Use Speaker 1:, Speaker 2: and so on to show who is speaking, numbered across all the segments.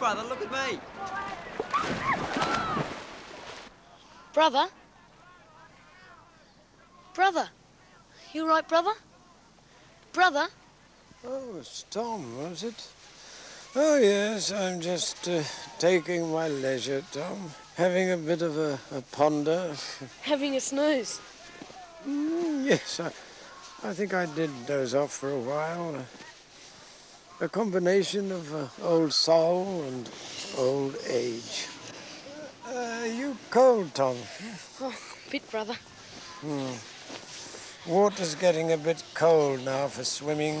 Speaker 1: brother, look at me.
Speaker 2: Brother? Brother? You right, brother? Brother?
Speaker 3: Oh, it's Tom, was it? Oh, yes, I'm just uh, taking my leisure, Tom. Having a bit of a, a ponder.
Speaker 2: Having a snooze.
Speaker 3: Mm, yes, I, I think I did doze off for a while. A combination of uh, old soul and old age. Uh, you cold, Tom?
Speaker 2: Oh, bit, brother.
Speaker 3: Hmm. Water's getting a bit cold now for swimming.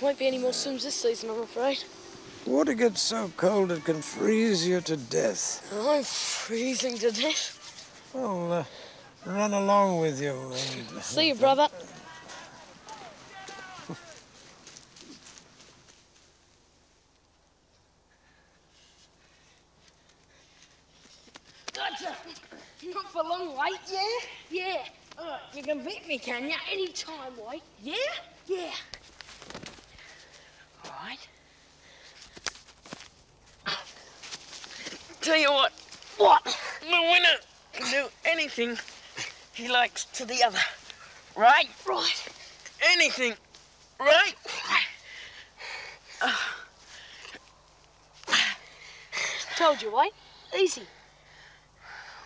Speaker 2: Won't be any more swims this season, I'm afraid.
Speaker 3: Water gets so cold it can freeze you to death.
Speaker 2: I'm freezing to death.
Speaker 3: Well, uh, run along with you. And,
Speaker 2: See you, brother.
Speaker 4: Gotcha. Not for long, Waite, yeah? Yeah. All right, you can beat me, can you? Any time, Waite. Yeah? Yeah. All right. Tell you what. What? The winner can do anything he likes to the other. Right? Right. Anything. Right?
Speaker 2: Told you, White. Easy.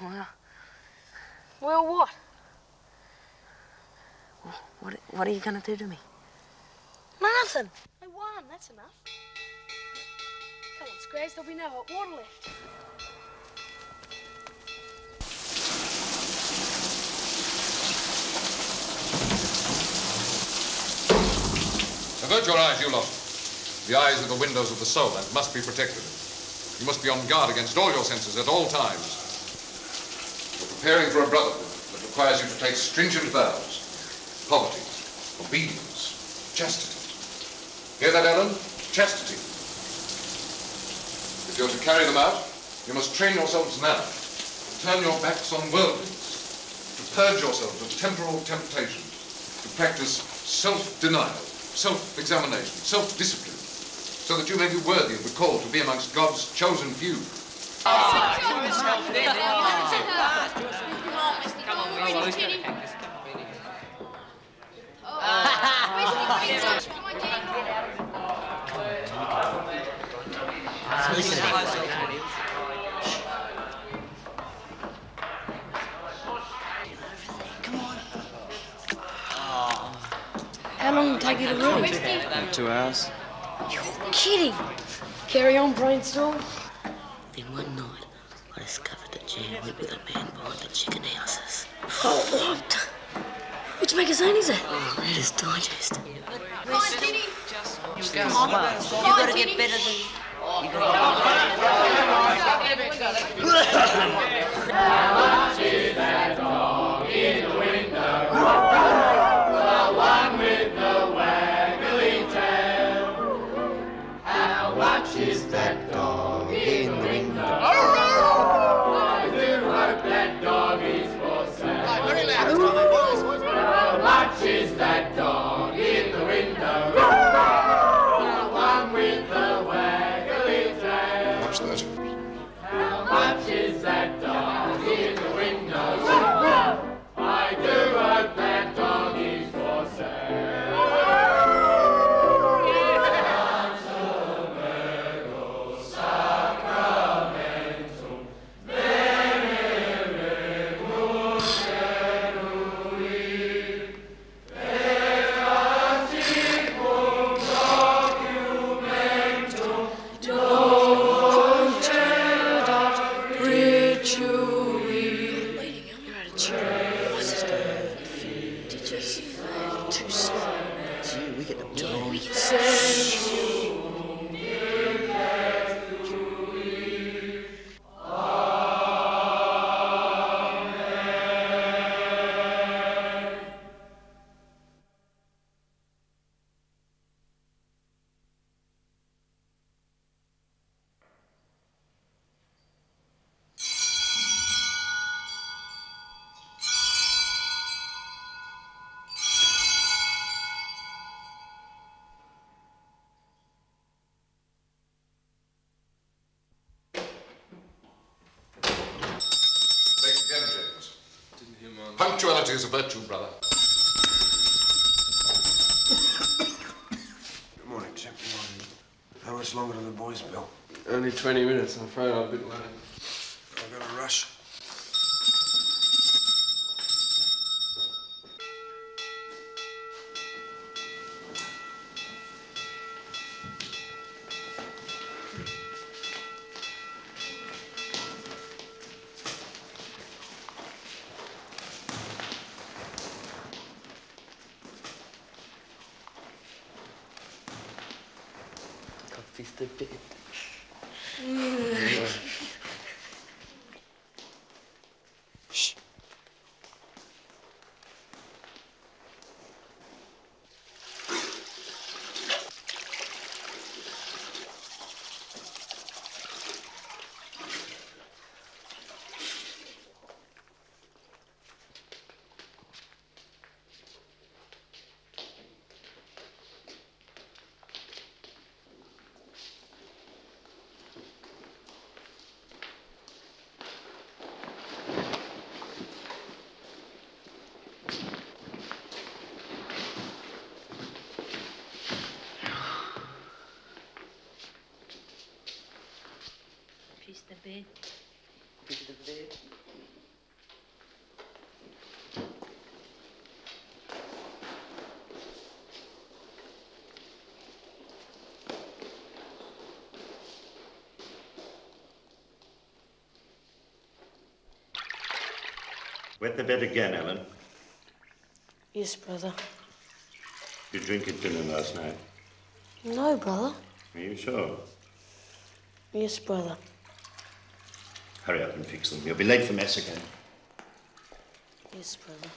Speaker 4: well,
Speaker 2: Well, what?
Speaker 4: what, what are you going to do to me?
Speaker 2: Nothing. I won, that's enough. Come on, Scraggs, there'll be no hot water left.
Speaker 5: Avert your eyes, you lot. The eyes are the windows of the soul and must be protected. You must be on guard against all your senses at all times. You're preparing for a brotherhood that requires you to take stringent vows. Poverty, obedience, chastity. Hear that, Allen? Chastity. If you're to carry them out, you must train yourselves now. Turn your backs on worldlings. To purge yourselves of temporal temptations. To practice self-denial, self-examination, self-discipline, so that you may be worthy of the call to be amongst God's chosen few.
Speaker 2: How long will it take you to room?
Speaker 6: Two hours.
Speaker 2: You're kidding. Carry on, brainstorm.
Speaker 7: Then one night, I discovered that Jan went with a man behind the chicken houses.
Speaker 2: Oh, what? Which magazine is it?
Speaker 7: Oh, Reader's Digest.
Speaker 8: Come on, Ginny.
Speaker 7: You gotta get better than... You
Speaker 8: How much is that
Speaker 6: Wet the bed again, Allen.
Speaker 7: Yes, brother.
Speaker 6: You drink at dinner last night.
Speaker 7: No, brother.
Speaker 6: Are you sure?
Speaker 7: Yes, brother.
Speaker 6: Hurry up and fix them. You'll be late for mess again.
Speaker 7: Yes, brother.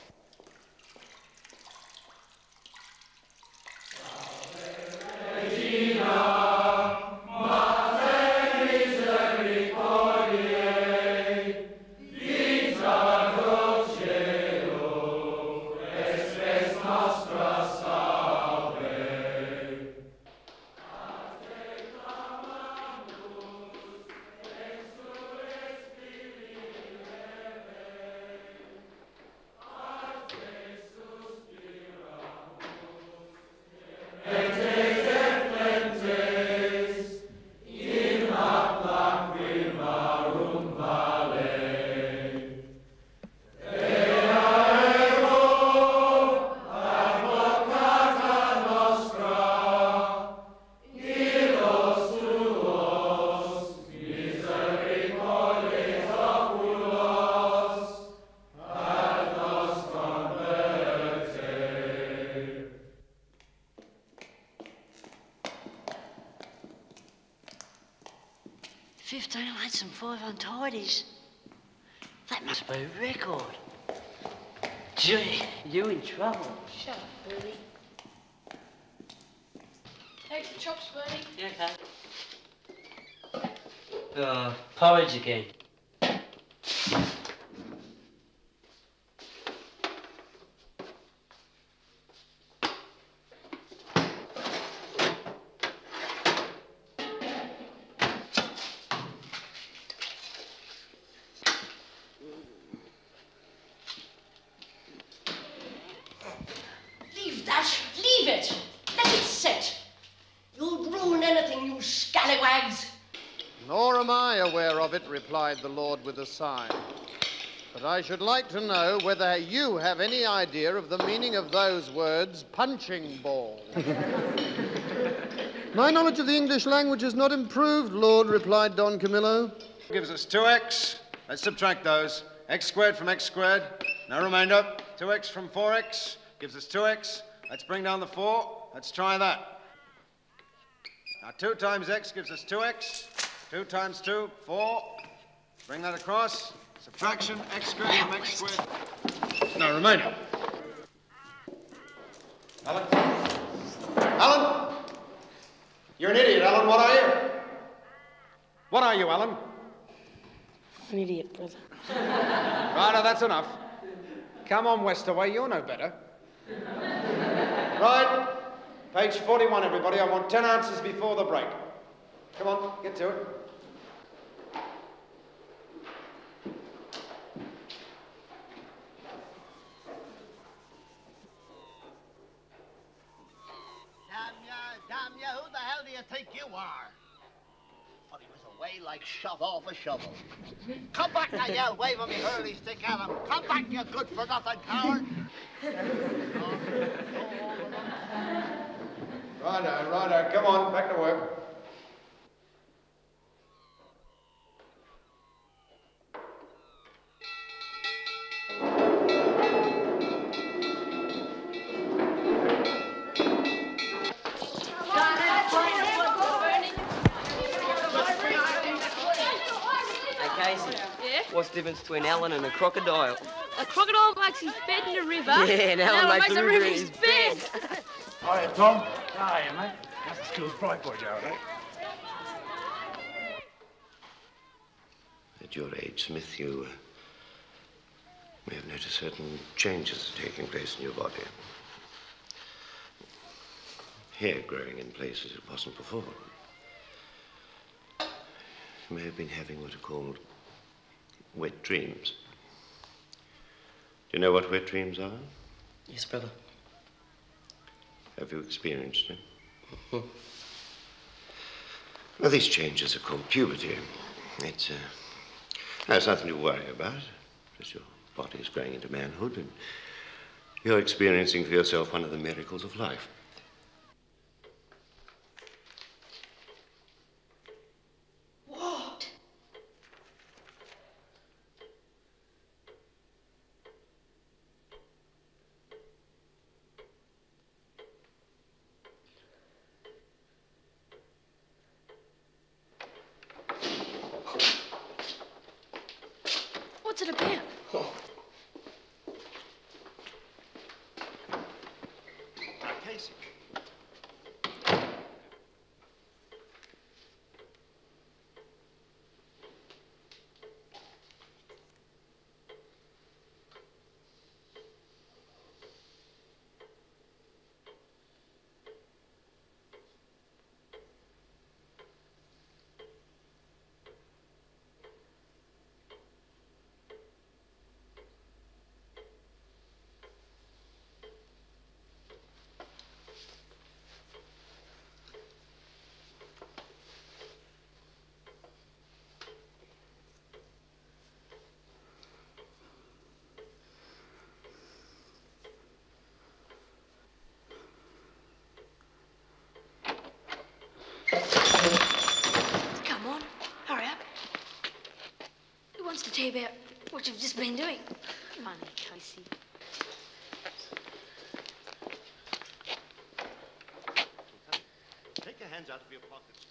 Speaker 9: Replied with a sigh. But I should like to know whether you have any idea of the meaning of those words, punching ball. My knowledge of the English language is not improved, Lord, replied Don Camillo.
Speaker 10: Gives us 2x. Let's subtract those. x squared from x squared. No remainder. 2x from 4x gives us 2x. Let's bring down the 4. Let's try that. Now 2 times x gives us 2x. 2 times 2, 4. Bring that across. Subtraction, x squared from x squared. No remainder. Alan? Alan? You're an idiot, Alan. What are you? What are you, Alan?
Speaker 7: An idiot, brother.
Speaker 10: Right, now, that's enough. Come on, Westaway, you're no better. Right, page 41, everybody. I want 10 answers before the break. Come on, get to it.
Speaker 11: Think you are? But he was away like shot off a shovel. Come back now, yell, waving me hurley stick at him. Come back, you good for nothing coward.
Speaker 10: Righto, righto. Come on, back to work.
Speaker 12: What's the difference between Alan and a crocodile?
Speaker 13: A crocodile makes his bed in the river.
Speaker 12: Yeah, and Alan makes the river in his
Speaker 13: bed.
Speaker 14: Hiya, Tom. Hiya, mate. How's the school's bright boy, Joe, eh?
Speaker 6: At your age, Smith, you uh, may have noticed certain changes taking place in your body. Hair growing in places it wasn't before. You may have been having what are called wet dreams. Do you know what wet dreams are?
Speaker 12: Yes, brother.
Speaker 6: Have you experienced them? Well, these changes are called puberty. It's, uh, there's nothing to worry about. Just your body is growing into manhood, and you're experiencing for yourself one of the miracles of life.
Speaker 15: What?
Speaker 2: What's it about?
Speaker 6: Casey.
Speaker 2: Come on, hurry up. Who tell you about what you've just been doing? Come on, Casey.
Speaker 6: Take your hands out of your pockets.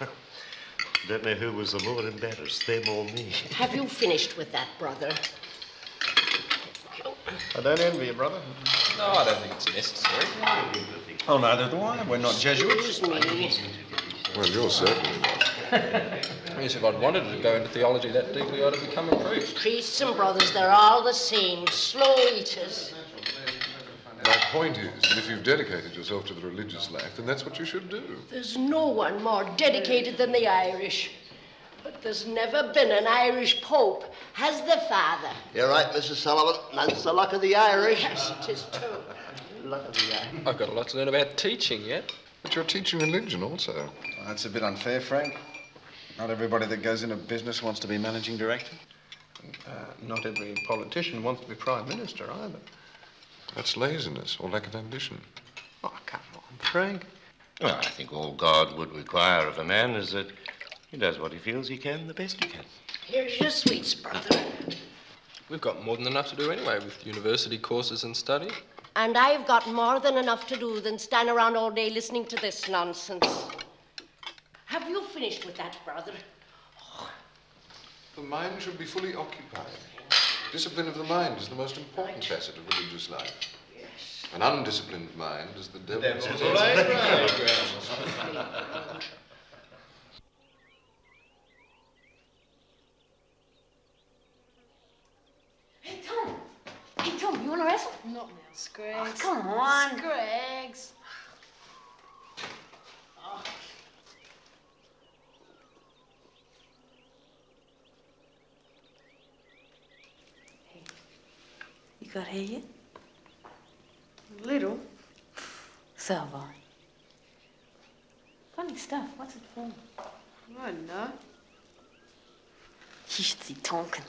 Speaker 6: Don't know who was the more embarrassed, them or me.
Speaker 15: Have you finished with that, brother?
Speaker 10: I don't envy you, brother.
Speaker 16: No, I don't think it's necessary.
Speaker 10: Oh, neither do I. We're not Jesuits.
Speaker 15: Excuse me.
Speaker 5: Well, you're certainly not.
Speaker 16: Yes, if I'd wanted to go into theology that deeply, I'd have become a priest.
Speaker 15: Priests and brothers, they're all the same. Slow eaters.
Speaker 5: My point is that if you've dedicated yourself to the religious life, then that's what you should do.
Speaker 15: There's no one more dedicated than the Irish. But there's never been an Irish Pope, has the Father?
Speaker 11: You're right, Mrs. Sullivan. That's the luck of the Irish.
Speaker 15: Yes, it is too.
Speaker 11: Luck of the Irish.
Speaker 16: I've got a lot to learn about teaching yet.
Speaker 5: But you're teaching religion also.
Speaker 10: That's a bit unfair, Frank. Not everybody that goes into business wants to be managing director.
Speaker 1: Uh, not every politician wants to be prime minister either.
Speaker 5: That's laziness or lack of ambition.
Speaker 1: Oh, come on, Frank.
Speaker 6: Well, I think all God would require of a man is that he does what he feels he can the best he can.
Speaker 15: Here's your sweets, brother.
Speaker 16: We've got more than enough to do anyway with university courses and study.
Speaker 15: And I've got more than enough to do than stand around all day listening to this nonsense. Have you finished with that, brother?
Speaker 5: The mind should be fully occupied. Discipline of the mind is the most important facet of religious life.
Speaker 15: Yes.
Speaker 5: An undisciplined mind is the devil's
Speaker 10: Devil's
Speaker 5: playground.
Speaker 10: playground.
Speaker 2: Hey, Tom. Hey, Tom, you want to wrestle? Not now, Scraggs.
Speaker 7: Oh, come on.
Speaker 2: Scraggs.
Speaker 7: Got hair yet?
Speaker 2: Little.
Speaker 7: So have I. Funny stuff. What's it for?
Speaker 2: I don't know.
Speaker 7: You should see Tonkin.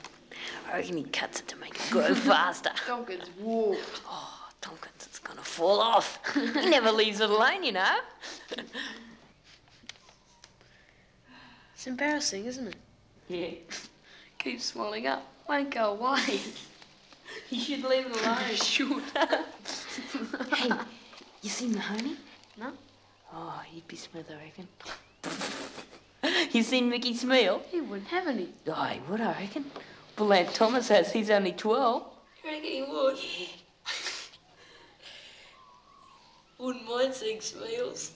Speaker 7: I reckon he cuts it to make it grow faster.
Speaker 2: Tonkin's warped.
Speaker 7: Oh, Tonkins is gonna fall off. he never leaves it alone, you know.
Speaker 2: It's embarrassing, isn't it?
Speaker 7: Yeah. Keeps swelling up. Won't go away. you should leave it alone.
Speaker 2: should.
Speaker 7: hey, you seen the homie?
Speaker 2: No.
Speaker 7: Oh, he'd be smooth, I reckon. you seen Mickey Smeel?
Speaker 2: He wouldn't have any.
Speaker 7: Oh, he would, I reckon. Well, Aunt Thomas says he's only 12.
Speaker 2: You reckon he would?
Speaker 7: Yeah.
Speaker 2: Wouldn't mind seeing Smeals.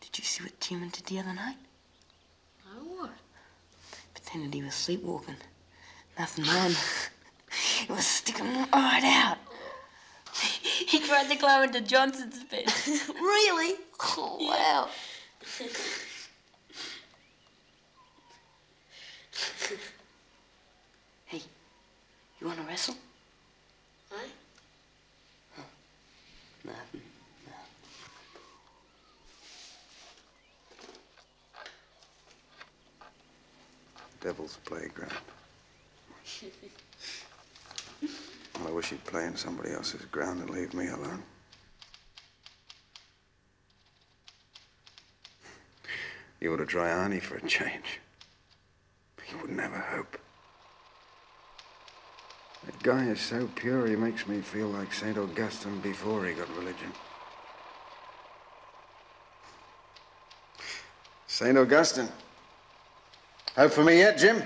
Speaker 7: Did you see what Jim did the other night?
Speaker 2: What?
Speaker 7: Pretended he was sleepwalking. Nothing on. It was sticking right out. He tried to climb into Johnson's bed. really? Oh, wow. hey, you want to wrestle?
Speaker 2: Hey?
Speaker 7: Nothing.
Speaker 10: Devil's playground. well, I wish he'd play in somebody else's ground and leave me alone. You ought to try Arnie for a change. He wouldn't have a hope. That guy is so pure, he makes me feel like St. Augustine before he got religion. St. Augustine. Hope for me yet, Jim?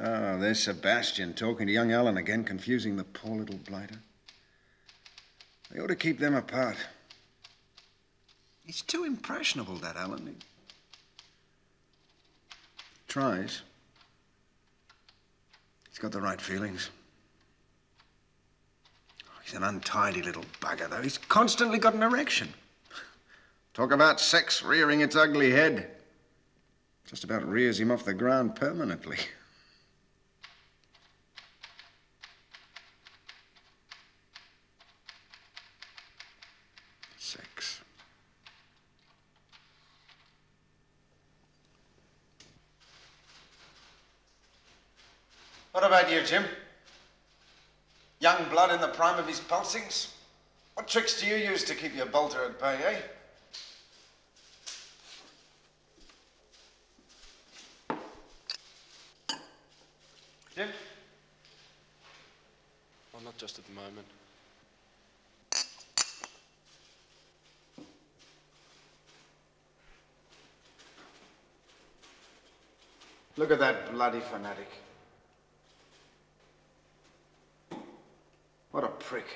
Speaker 10: Oh, there's Sebastian talking to young Alan again, confusing the poor little blighter. They ought to keep them apart. He's too impressionable, that Alan. He tries. He's got the right feelings. He's an untidy little bugger, though. He's constantly got an erection. Talk about sex rearing its ugly head. Just about rears him off the ground permanently. Sex.
Speaker 17: What about you, Jim? Young blood in the prime of his pulsings? What tricks do you use to keep your bolter at bay, eh? Jim?
Speaker 16: Well, not just at the moment.
Speaker 10: Look at that bloody fanatic. What a prick.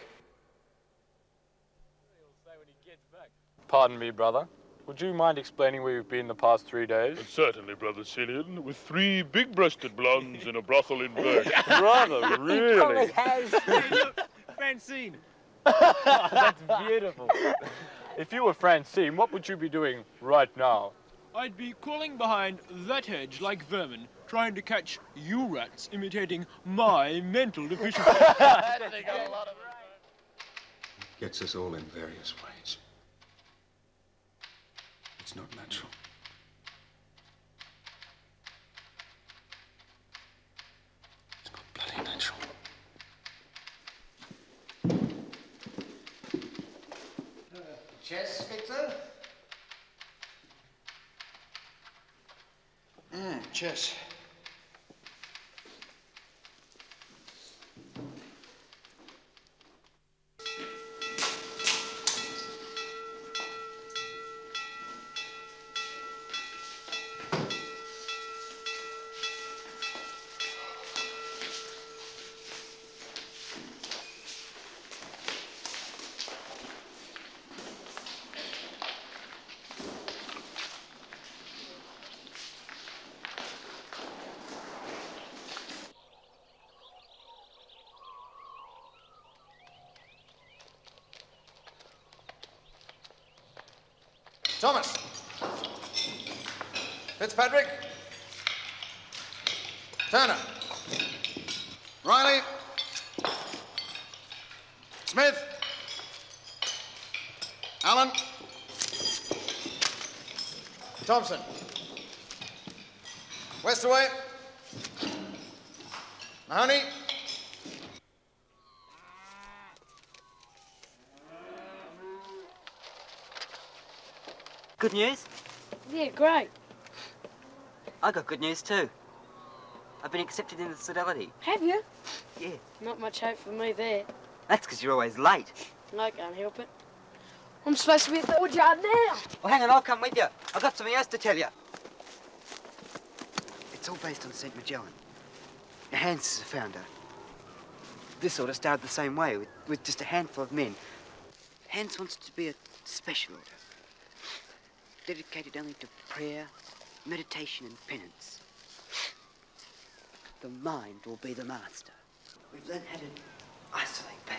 Speaker 18: Pardon me, brother. Would you mind explaining where you've been the past three days?
Speaker 19: Certainly, Brother Celian, with three big-breasted blondes in a brothel in Berg.
Speaker 18: brother, really?
Speaker 19: hey,
Speaker 18: look, Francine. That's beautiful. If you were Francine, what would you be doing right now?
Speaker 20: I'd be crawling behind that hedge like vermin, trying to catch you rats imitating my mental deficiency.
Speaker 10: Gets us all in various ways. It's not natural. It's not bloody natural.
Speaker 21: Chess, Victor?
Speaker 10: Mm, chess.
Speaker 17: Thomas,
Speaker 10: Fitzpatrick. Turner. Riley. Smith. Allen. Thompson. Westaway. Mahoney.
Speaker 12: Good news?
Speaker 13: Yeah, great.
Speaker 12: I got good news too. I've been accepted into the Fidelity.
Speaker 13: Have you?
Speaker 12: Yeah.
Speaker 13: Not much hope for me there.
Speaker 12: That's because you're always late.
Speaker 13: I can't help it. I'm supposed to be at the yard now.
Speaker 12: Well, hang on, I'll come with you. I've got something else to tell you. It's all based on St. Magellan. Hans is the founder. This order started the same way, with, with just a handful of men. Hans wants to be a special order, dedicated only to prayer, meditation, and penance. The mind will be the master. We've learned how to isolate pain,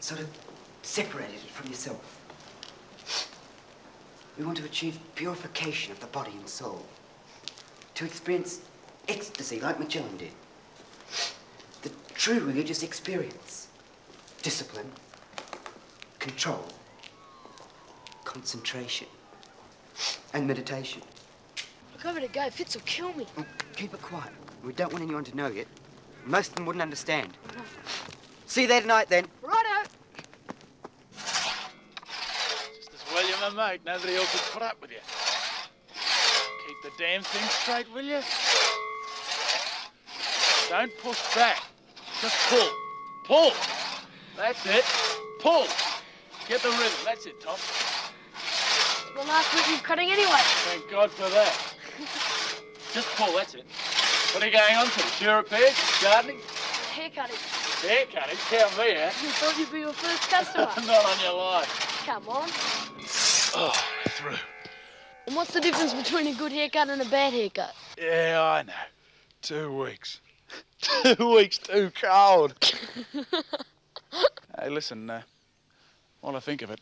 Speaker 12: sort of separated it from yourself. We want to achieve purification of the body and soul, to experience ecstasy like Magellan did. The true religious experience. Discipline, control, concentration, and meditation.
Speaker 13: Look, I better go. Fitz will kill me.
Speaker 12: Mm, keep it quiet. We don't want anyone to know yet. Most of them wouldn't understand. See you there tonight, then.
Speaker 13: Righto.
Speaker 14: Just as well you're my mate. Nobody else would put up with you. Keep the damn thing straight, will you? Don't push back. Just pull. Pull. That's it. Pull. Get the rhythm. That's it, Tom.
Speaker 13: Well, last week you were cutting anyway.
Speaker 14: Thank God for that. Just pull. That's it. What are you going on to? Sure repairs? Gardening?
Speaker 13: Haircutting.
Speaker 14: Haircutting? Count me out.
Speaker 13: You thought you'd be your first customer.
Speaker 14: Not on your life.
Speaker 13: Come on.
Speaker 14: Oh, through.
Speaker 13: And what's the difference between a good haircut and a bad haircut?
Speaker 14: Yeah, I know. Two weeks. Two weeks too cold. hey, listen, uh, while I think of it,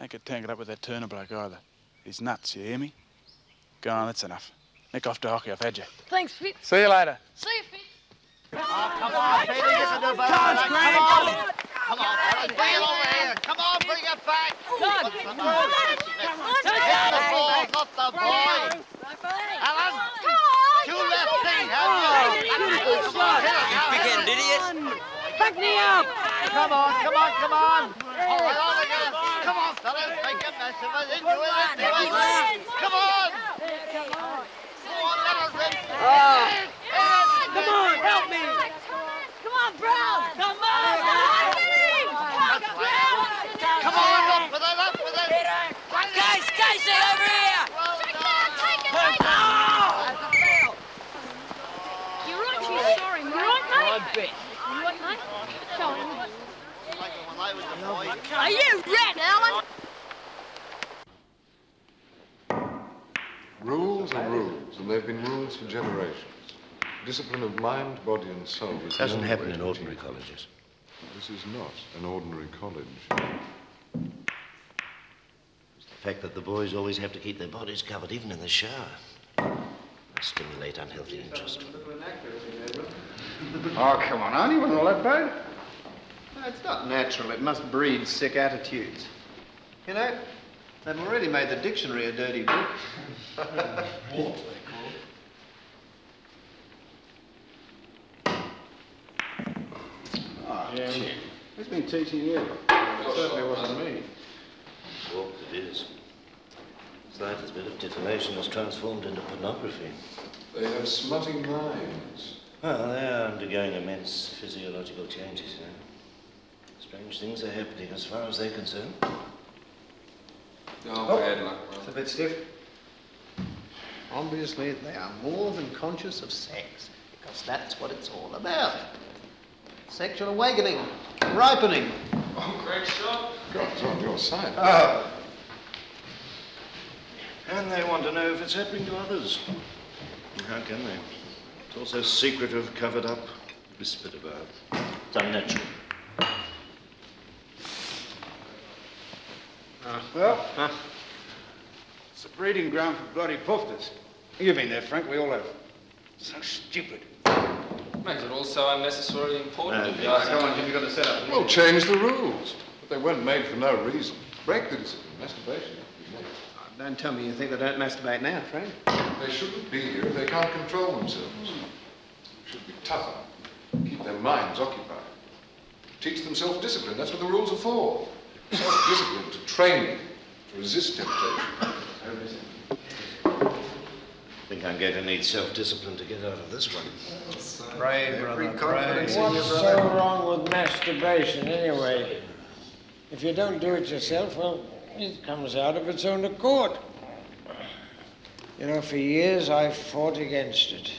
Speaker 14: don't get tangled up with that Turner bloke either. He's nuts, you hear me? Go on, that's enough. Nick off to hockey, I've had you.
Speaker 13: Thanks, Fitz.
Speaker 14: See you later.
Speaker 13: See you, Fitz.
Speaker 11: Come on, baby, you can do better. than that. Come on. Come on, fellas, bring it over here. Come on, bring it back. What's the matter? It's the ball, not the boy. Alan, two left feet, have you? Come on, hit it now.
Speaker 12: Big-headed idiot.
Speaker 13: Back me up.
Speaker 11: Come on, come on, come on. All right, on. Come on, fellas, make a mess of it. Into it, into it. Come on. Come on, let us in.
Speaker 13: Come on, help me. Come on, Brown. Come on.
Speaker 11: Come on, up with it, up with it.
Speaker 13: Guys, Casey, over here. You're right, she's sorry, mate. You right, mate? I bet. You right, mate? Go on. Are you red, Alan?
Speaker 5: Rules are rules, and they've been rules for generations. Discipline of mind, body, and soul is the
Speaker 6: Doesn't
Speaker 5: only
Speaker 6: happen in ordinary
Speaker 5: achieve
Speaker 6: colleges.
Speaker 5: This is not an ordinary college.
Speaker 6: It's the fact that the boys always have to keep their bodies covered, even in the shower, must stimulate unhealthy interest.
Speaker 9: Oh, come on, Arnie, wasn't all that bad. No, it's not natural. It must breed sick attitudes. You know, they've already made the dictionary a dirty book. Ah, oh, gee. Who's been teaching you? It certainly wasn't me.
Speaker 6: Warped it is. Slightest bit of titillation has transformed into pornography.
Speaker 5: They have smutting minds.
Speaker 6: Well, they are undergoing immense physiological changes, you know. Strange things are happening as far as they're concerned.
Speaker 5: Oh, bad luck,
Speaker 9: It's a bit stiff. Obviously, they are more than conscious of sex, because that's what it's all about. Sexual awakening, ripening.
Speaker 5: Oh, great shot. God's on your side.
Speaker 9: Oh.
Speaker 6: And they want to know if it's happening to others. How can they? It's all so secretive, covered up, whispered about. It's unnatural.
Speaker 9: Ah, well, huh.
Speaker 14: It's a breeding ground for bloody pufters. You've been there, Frank. We all have. So stupid.
Speaker 16: Makes it all so unnecessarily important. if you
Speaker 9: Yeah,
Speaker 16: ask
Speaker 9: come
Speaker 16: me.
Speaker 9: on, Jim, you've got to set up.
Speaker 5: Well, change the rules. But they weren't made for no reason. Break the discipline. Masturbation.
Speaker 9: Don't tell me you think they don't masturbate now, Frank.
Speaker 5: They shouldn't be here if they can't control themselves. They should be tougher. Keep their minds occupied. Teach them self-discipline. That's what the rules are for. Self-discipline to train them to resist temptation.
Speaker 6: I think I'm going to need self-discipline to get out of this one.
Speaker 9: Brave,
Speaker 6: Every
Speaker 9: brother,
Speaker 6: confidence
Speaker 9: brave.
Speaker 6: in your
Speaker 3: What's so wrong with masturbation anyway? If you don't do it yourself, well, it comes out of its own accord. You know, for years I've fought against it.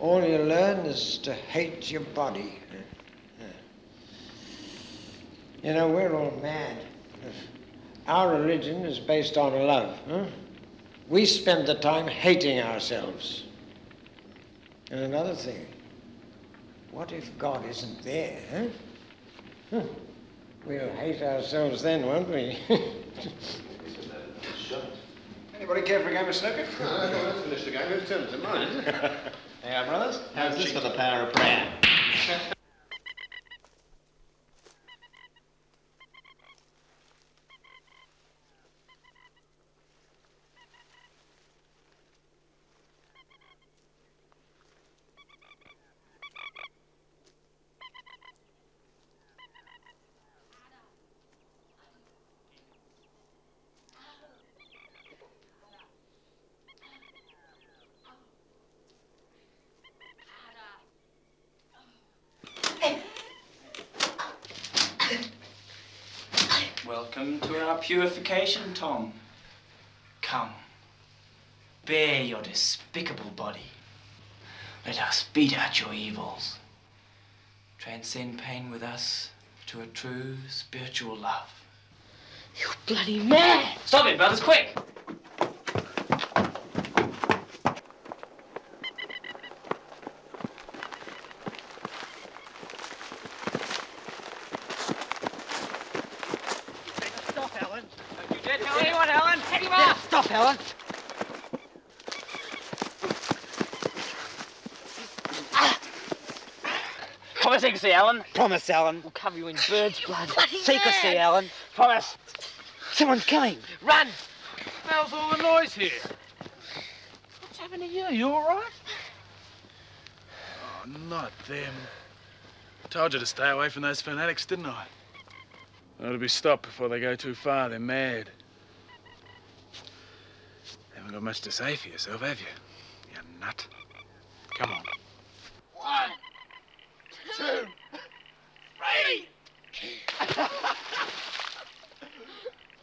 Speaker 3: All you learn is to hate your body. You know, we're all mad. Our religion is based on love. Huh? We spend the time hating ourselves. And another thing, what if God isn't there? Huh? Huh. We'll hate ourselves then, won't we?
Speaker 10: Anybody care for a game of snooker?
Speaker 9: No, no, let's finish the game. Whose turn is it? Mine?
Speaker 22: Hey, brothers, how's this for the power of prayer?
Speaker 23: Welcome to our purification, Tom. Come, bear your despicable body. Let us beat out your evils. Transcend pain with us to a true spiritual love.
Speaker 2: You're bloody mad!
Speaker 23: Stop it, brothers, quick!
Speaker 24: Stop, Allen. Don't you dare tell anyone, Allen. Head him off.
Speaker 25: Stop, Allen.
Speaker 24: Promise secrecy, Allen.
Speaker 25: Promise, Allen.
Speaker 24: We'll cover you in bird's blood.
Speaker 25: Secrecy, Allen.
Speaker 24: Promise.
Speaker 25: Someone's coming.
Speaker 24: Run!
Speaker 14: How's all the noise here? What's happened to you? You all right? Oh, not them. Told you to stay away from those fanatics, didn't I? Ought to be stopped before they go too far. They're mad. Haven't got much to say for yourself, have you? You nut. Come on.
Speaker 24: One, two, three.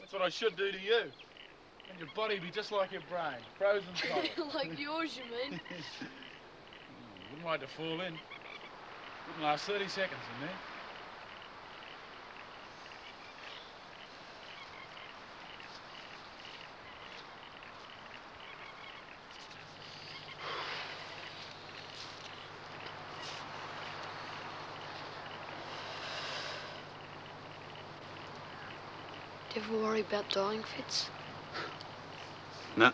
Speaker 14: That's what I should do to you. And your body be just like your brain, frozen cold.
Speaker 2: like yours, you mean?
Speaker 14: Hmm, wouldn't like to fall in. Wouldn't last 30 seconds in there.
Speaker 2: Ever worry about dying, Fitz?
Speaker 14: No.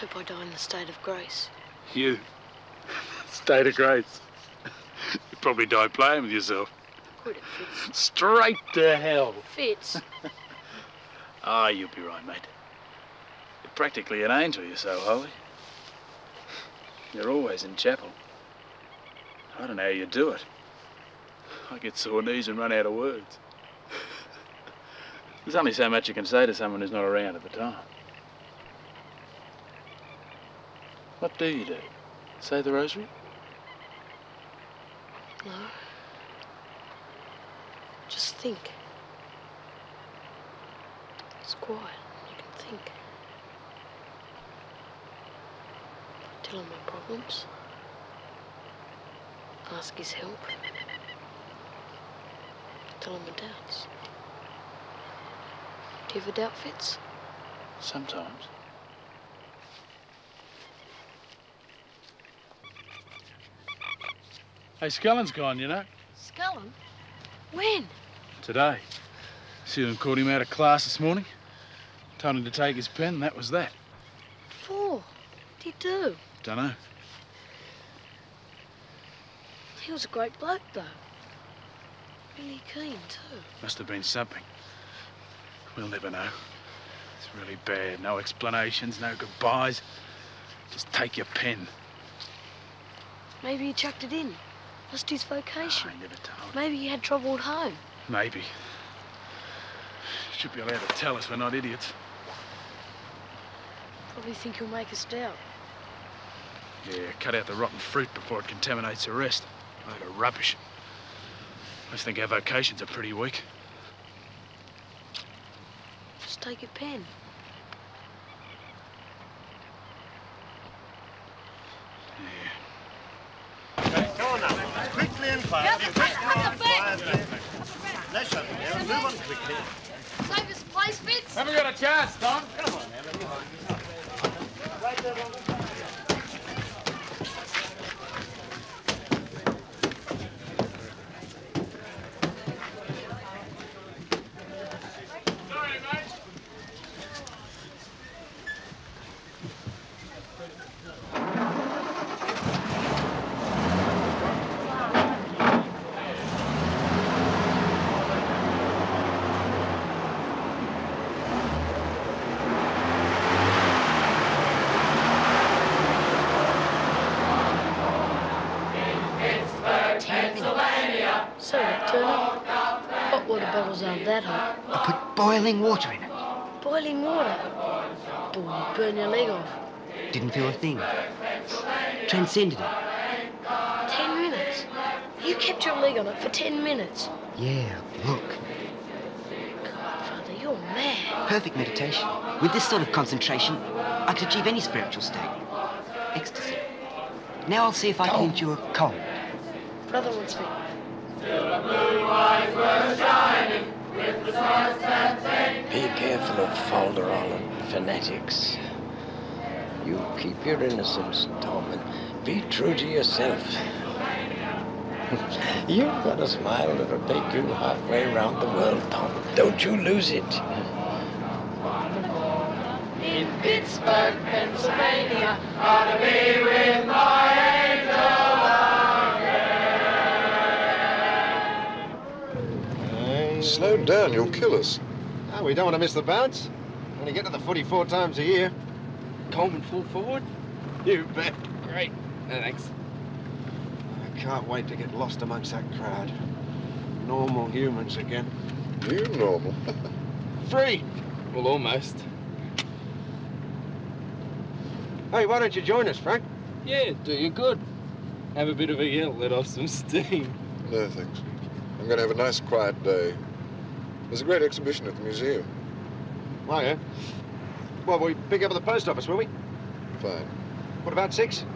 Speaker 2: Hope I die in the state of grace.
Speaker 14: You. State of grace. You'd probably die playing with yourself.
Speaker 2: Quit it, Fitz.
Speaker 14: Straight to hell.
Speaker 2: Fitz.
Speaker 14: Ah, you'll be right, mate. You're practically an angel, you're so holy. You're always in chapel. I don't know how you do it. I get sore knees and run out of words. There's only so much you can say to someone who's not around at the time. What do you do? Say the rosary?
Speaker 2: No. Just think. It's quiet. You can think. Tell him my problems. Ask his help. Tell him my doubts. Do you ever doubt Fitz?
Speaker 14: Sometimes. Hey, Scullen's gone, you know.
Speaker 2: Scullin? When?
Speaker 14: Today. Susan called him out of class this morning. Told him to take his pen, that was that.
Speaker 2: For? What did he do?
Speaker 14: Dunno.
Speaker 2: He was a great bloke, though. Really keen, too.
Speaker 14: Must have been something. We'll never know. It's really bad. No explanations, no goodbyes. Just take your pen.
Speaker 2: Maybe he chucked it in. Lost his vocation.
Speaker 14: I never told.
Speaker 2: Maybe he had trouble at home.
Speaker 14: Maybe. Should be allowed to tell us we're not idiots.
Speaker 2: Probably think he'll make us doubt.
Speaker 14: Yeah, cut out the rotten fruit before it contaminates the rest. Load of rubbish. Must think our vocations are pretty weak.
Speaker 2: Just take a pen.
Speaker 11: Quickly and quietly, quickly and quietly. Let's up there and move on quickly.
Speaker 26: Save us a place, Fitz.
Speaker 27: Haven't got a chance, Tom.
Speaker 11: Come on, Allen. Right there on the
Speaker 2: So, Turner, hot water bottles aren't that hot.
Speaker 12: I put boiling water in it.
Speaker 2: Boiling water. Boy, you'd burn your leg off.
Speaker 12: Didn't feel a thing. Transcended it.
Speaker 2: Ten minutes. You kept your leg on it for ten minutes.
Speaker 12: Yeah, look.
Speaker 2: Father, you're mad.
Speaker 12: Perfect meditation. With this sort of concentration, I could achieve any spiritual state. Ecstasy. Now I'll see if I can endure cold.
Speaker 2: Brother wants me.
Speaker 28: Be careful of Falderall and fanatics. You keep your innocence, Tom, and be true to yourself. You've got a smile that'll take you halfway around the world, Tom. Don't you lose it.
Speaker 26: In Pittsburgh, Pennsylvania, to be with my
Speaker 10: Slow down, you'll kill us. Oh, we don't want to miss the bounce. Only get to the footy four times a year.
Speaker 16: Coleman full forward?
Speaker 10: You bet.
Speaker 16: Great. No, thanks.
Speaker 10: I can't wait to get lost amongst that crowd. Normal humans again.
Speaker 5: You normal.
Speaker 10: Free!
Speaker 16: Well, almost.
Speaker 10: Hey, why don't you join us, Frank?
Speaker 16: Yeah, do you good. Have a bit of a yell, let off some steam.
Speaker 5: No, thanks. I'm going to have a nice, quiet day. There's a great exhibition at the museum.
Speaker 10: Oh, yeah? Well, we pick up at the post office, will we?
Speaker 5: Fine.
Speaker 10: What about six?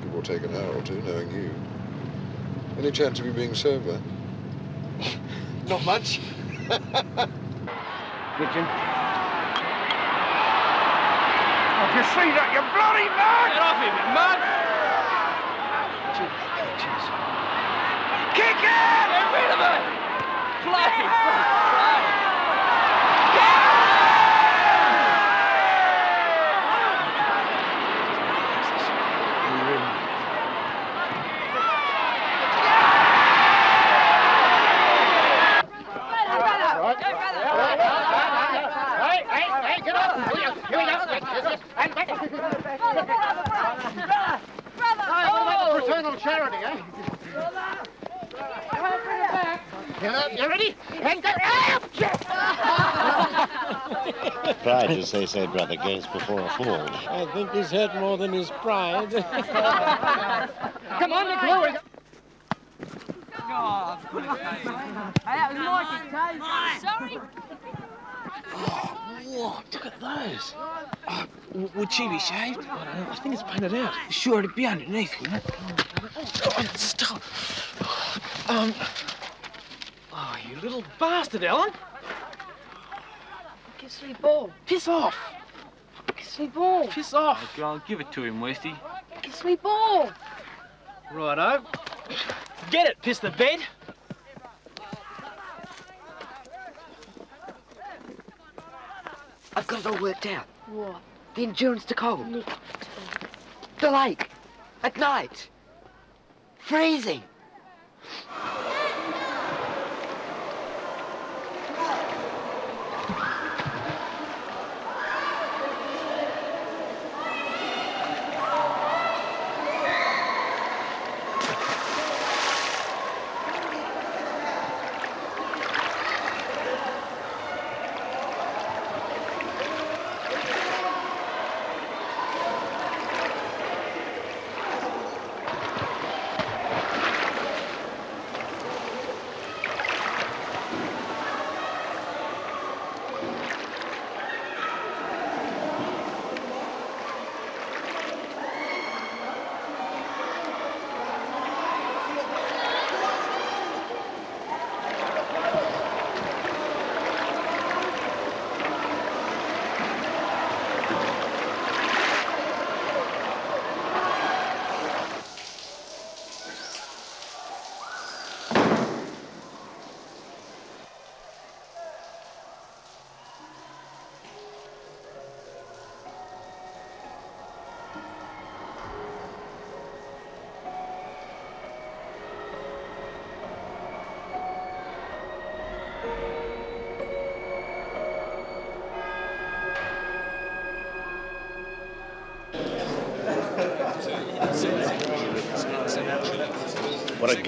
Speaker 5: It will take an hour or two, knowing you. Any chance of you being sober?
Speaker 10: Not much.
Speaker 11: Kitchen. Did you see that, you bloody man?
Speaker 27: Get off him, you mug!
Speaker 11: Kick it!
Speaker 27: Get rid of it! Play!
Speaker 11: Go. And back. Hey, what about the fraternal charity, eh? You, you ready? And go.
Speaker 6: Pride, as they say, brother, goes before a fall.
Speaker 28: I think he's hurt more than his pride.
Speaker 11: Come on, Nick Lewis.
Speaker 26: that was my Sorry.
Speaker 27: Whoa, look at those. Oh, would she be shaved? I don't know. I think it's painted out. Sure, it'd be underneath, you know? Oh, stop. Um little bastard,
Speaker 2: Allen. me, ball.
Speaker 27: Piss off.
Speaker 2: Kissly ball.
Speaker 27: Piss off. I'll give it to him, Westy.
Speaker 2: Kissly ball.
Speaker 27: Righto. Get it, piss the bed.
Speaker 12: I've got it all worked out.
Speaker 7: What?
Speaker 12: The endurance to cold. The lake. At night. Freezing.
Speaker 29: What a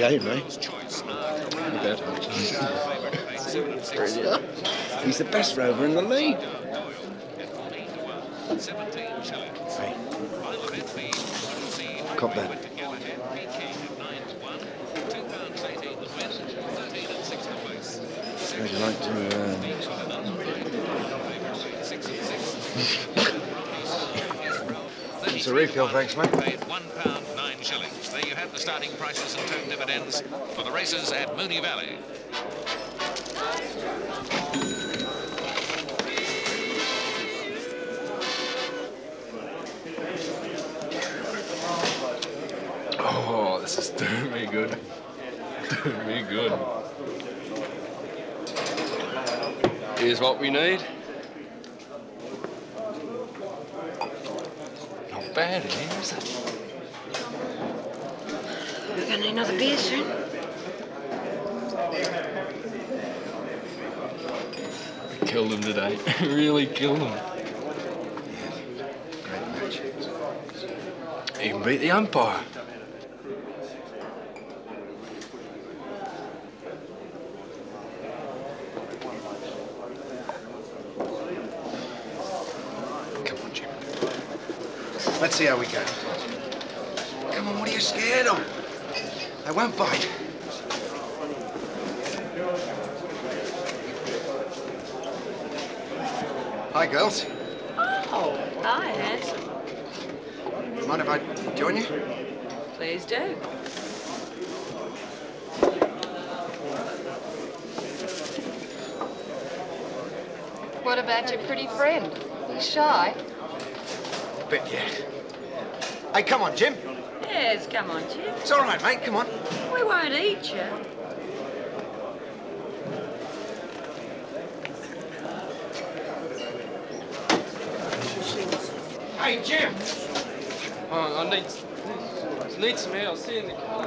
Speaker 29: game, eh?
Speaker 10: He's the best rover in the league.
Speaker 29: Hey. Cop that. How'd you like to,
Speaker 10: It's a refill, thanks, mate.
Speaker 30: Paid one pound nine shillings. There you have the starting prices and total dividends for the races at Moonee Valley.
Speaker 16: Oh, this is doing me good. Doing me good. Here's what we need. Not bad, is it?
Speaker 7: We're gonna another beer soon.
Speaker 16: We killed him today. really killed him.
Speaker 10: Great match.
Speaker 16: Even beat the umpire.
Speaker 10: Come on, Jim. Let's see how we go. Come on, what are you scared of? They won't bite. Hi, girls.
Speaker 31: Oh, hi, handsome.
Speaker 10: Mind if I join you?
Speaker 31: Please do.
Speaker 20: What about your pretty friend? He's shy.
Speaker 10: Bit yet. Hey, come on, Jim.
Speaker 31: Yes, come on, Jim.
Speaker 10: It's all right, mate. Come on.
Speaker 31: We won't eat you.
Speaker 16: Hey, Jim! Oh, I need, need some air. I'll see you in the car.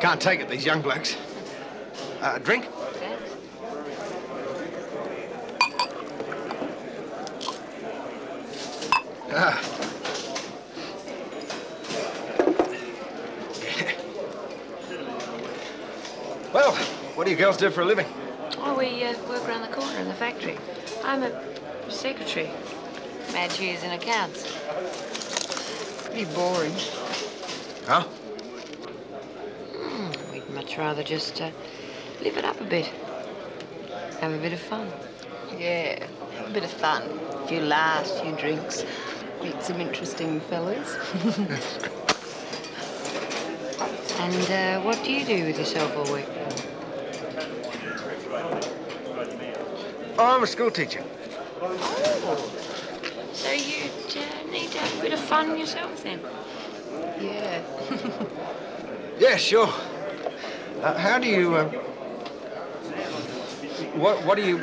Speaker 10: Can't take it, these young blokes. Uh, a drink? Ah. Well, what do you girls do for a living?
Speaker 7: Oh, we uh, work around the corner in the factory. I'm a secretary. Mad years in accounts. Pretty boring.
Speaker 10: Huh?
Speaker 7: Hmm, we'd much rather just uh, live it up a bit. Have a bit of fun.
Speaker 20: Yeah, have a bit of fun.
Speaker 7: A few laughs, a few drinks.
Speaker 20: Meet some interesting fellas.
Speaker 7: And uh, what do you do with yourself all week?
Speaker 10: I'm a school teacher.
Speaker 7: Oh, so you uh, need to have a bit of fun yourself then?
Speaker 20: Yeah.
Speaker 10: Yeah, sure. Uh, how do you, uh,
Speaker 32: What, what do you...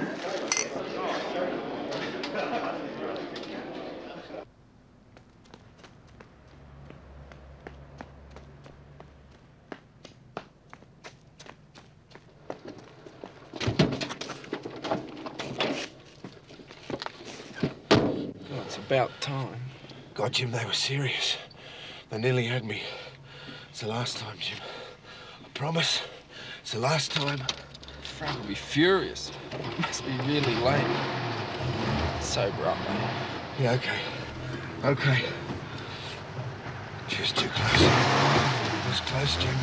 Speaker 33: Oh, it's about time. God, Jim, they were serious. They nearly had me. It's the last time, Jim. I promise. It's the last time.
Speaker 16: Frank will be furious. It must be really late. Sober up, mate.
Speaker 33: Yeah, okay. Okay. She was too close. It was close, Jim.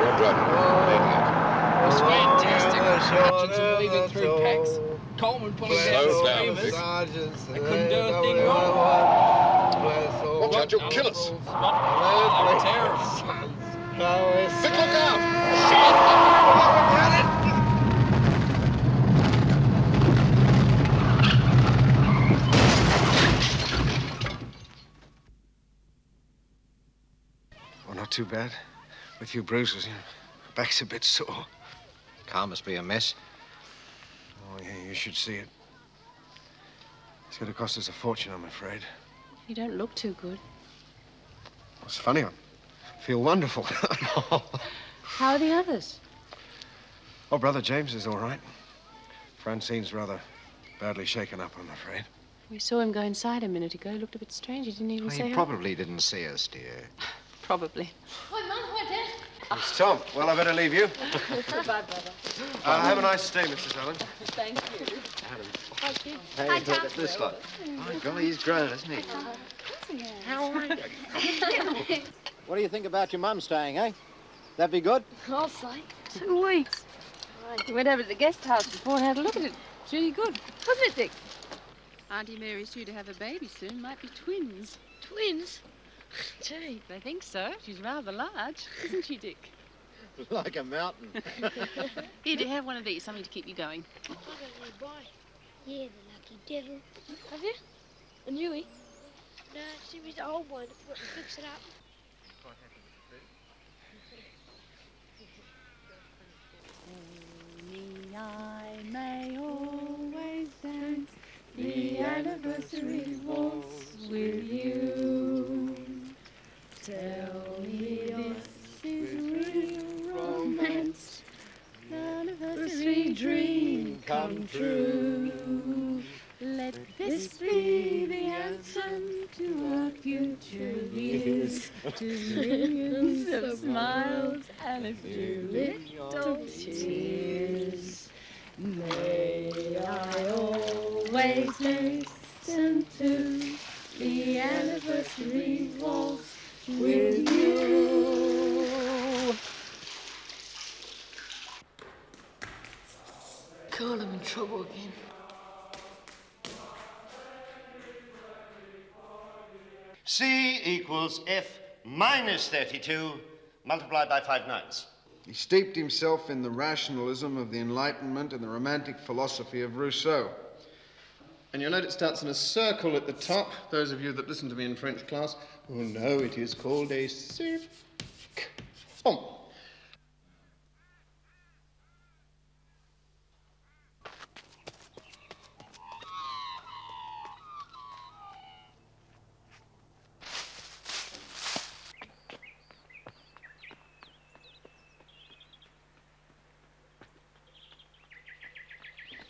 Speaker 5: You're driving.
Speaker 16: It was fantastic. Hutchinson weaving through packs. Coleman pulling down
Speaker 5: Slow down,
Speaker 16: steamers.
Speaker 5: Vic.
Speaker 16: They couldn't do a thing wrong.
Speaker 5: Watch out, you'll kill us.
Speaker 16: I'm terrible.
Speaker 5: Vic, look out!
Speaker 10: Well, not too bad. With a few bruises, you know. Back's a bit sore.
Speaker 32: Car must be a mess.
Speaker 10: Oh, yeah, you should see it. It's going to cost us a fortune, I'm afraid.
Speaker 31: You don't look too good.
Speaker 10: It's funny. I feel wonderful.
Speaker 31: How are the others?
Speaker 10: oh, brother James is all right. Francine's rather badly shaken up, I'm afraid.
Speaker 31: We saw him go inside a minute ago. He looked a bit strange. He didn't even
Speaker 32: Well,
Speaker 31: say
Speaker 32: he
Speaker 31: hi.
Speaker 32: probably didn't see us, dear.
Speaker 31: Probably.
Speaker 34: Hi, Mum. Hi, Dad.
Speaker 10: It's Tom. Well, I better leave you.
Speaker 34: Bye, brother.
Speaker 10: Uh, have a nice stay, Mrs. Allen.
Speaker 31: Thank you. Adam. Hi, kid.
Speaker 32: Hey,
Speaker 34: Hi,
Speaker 32: look
Speaker 34: Tom.
Speaker 32: at this lot. My golly, he's grown, hasn't he?
Speaker 34: How are you?
Speaker 11: What do you think about your mum staying, eh? That'd be good?
Speaker 2: I'll say. Two weeks. Right. We went over to the guest house before and had a look at it. It's really good. Wasn't it, Dick?
Speaker 31: Auntie Mary's due to have a baby soon. Might be twins.
Speaker 2: Twins? Gee.
Speaker 31: They think so. She's rather large, isn't she, Dick?
Speaker 11: like a mountain.
Speaker 31: Here, do you have one of these? Something to keep you going.
Speaker 2: I got a boy. Yeah, the lucky devil. Have you? A newie? No, she was the old one. Fix it up.
Speaker 31: Only I may always dance the anniversary waltz with you. Tell me this is real romance, anniversary dream come true. Let this be the answer to our future years, to millions of smiles and a few little tears. May I always listen to the anniversary waltz with you.
Speaker 35: God, I'm in trouble again.
Speaker 6: C equals F minus 32 multiplied by 5 ninths.
Speaker 10: He steeped himself in the rationalism of the Enlightenment and the romantic philosophy of Rousseau.
Speaker 9: And you'll note it starts in a circle at the top. Those of you that listen to me in French class will no, it is called a cirque.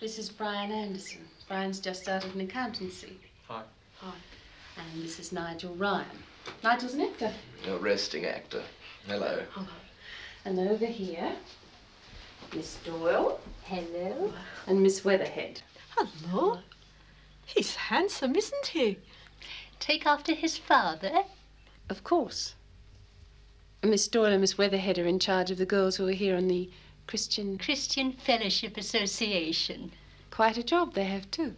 Speaker 31: This is Brian Anderson. Brian's just started an accountancy.
Speaker 16: Hi.
Speaker 31: Hi. And this is Nigel Ryan. Nigel's an actor.
Speaker 36: A resting actor. Hello.
Speaker 31: Hello. And over here, Miss Doyle. Hello. And Miss Weatherhead.
Speaker 2: Hello. He's handsome, isn't he?
Speaker 31: Take after his father? Of course. Miss Doyle and Miss Weatherhead are in charge of the girls who are here on the Christian
Speaker 35: Christian Fellowship Association.
Speaker 31: Quite a job they have too.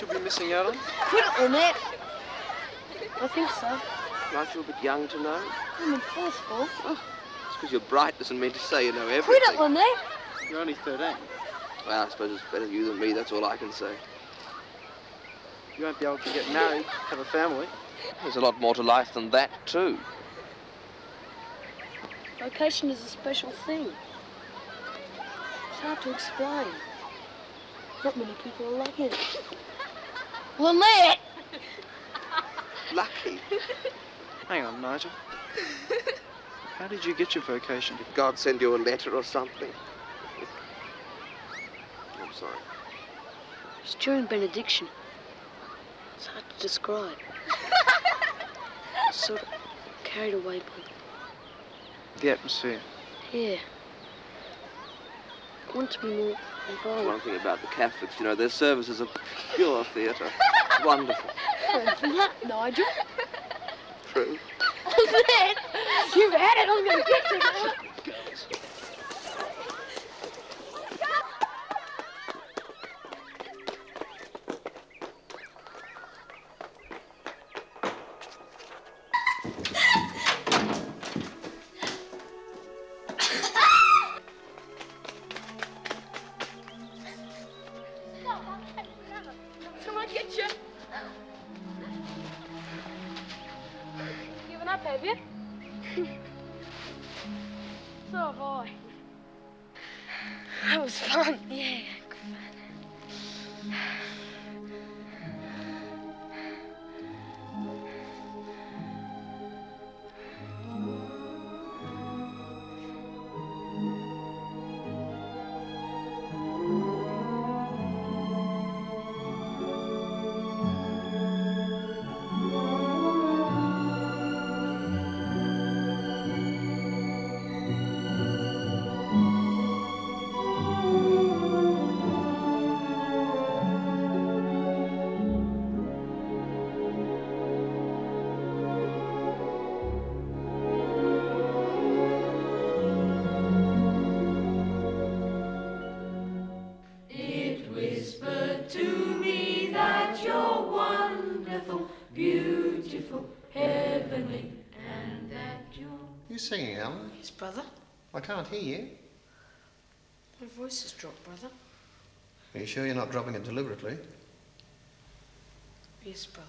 Speaker 37: you'll be missing out on?
Speaker 31: Quit it, Lynette. I think so.
Speaker 37: Aren't you a bit young to know?
Speaker 31: I'm in fourth school.
Speaker 37: It's because you're bright doesn't mean to say you know everything.
Speaker 31: Quit it, Lynette.
Speaker 37: You're only 13. Well, I suppose it's better you than me, that's all I can say. You won't be able to get married, have a family. There's a lot more to life than that, too.
Speaker 31: Vocation is a special thing. It's hard to explain. Not many people are like it. Lynette!
Speaker 37: Lucky.
Speaker 38: Hang on, Nigel. How did you get your vocation?
Speaker 37: Did God send you a letter or something? I'm sorry.
Speaker 31: It's during benediction. It's hard to describe. sort of carried away by
Speaker 38: The atmosphere.
Speaker 31: Yeah. I want to be more involved.
Speaker 37: One thing about the Catholics, you know, their services are pure theatre. Wonderful.
Speaker 31: that, Nigel.
Speaker 37: True.
Speaker 31: Lynette! You've had it. I'm going to you.
Speaker 9: Can't hear you.
Speaker 2: My voice has dropped, brother.
Speaker 9: Are you sure you're not dropping it deliberately?
Speaker 2: Yes, brother.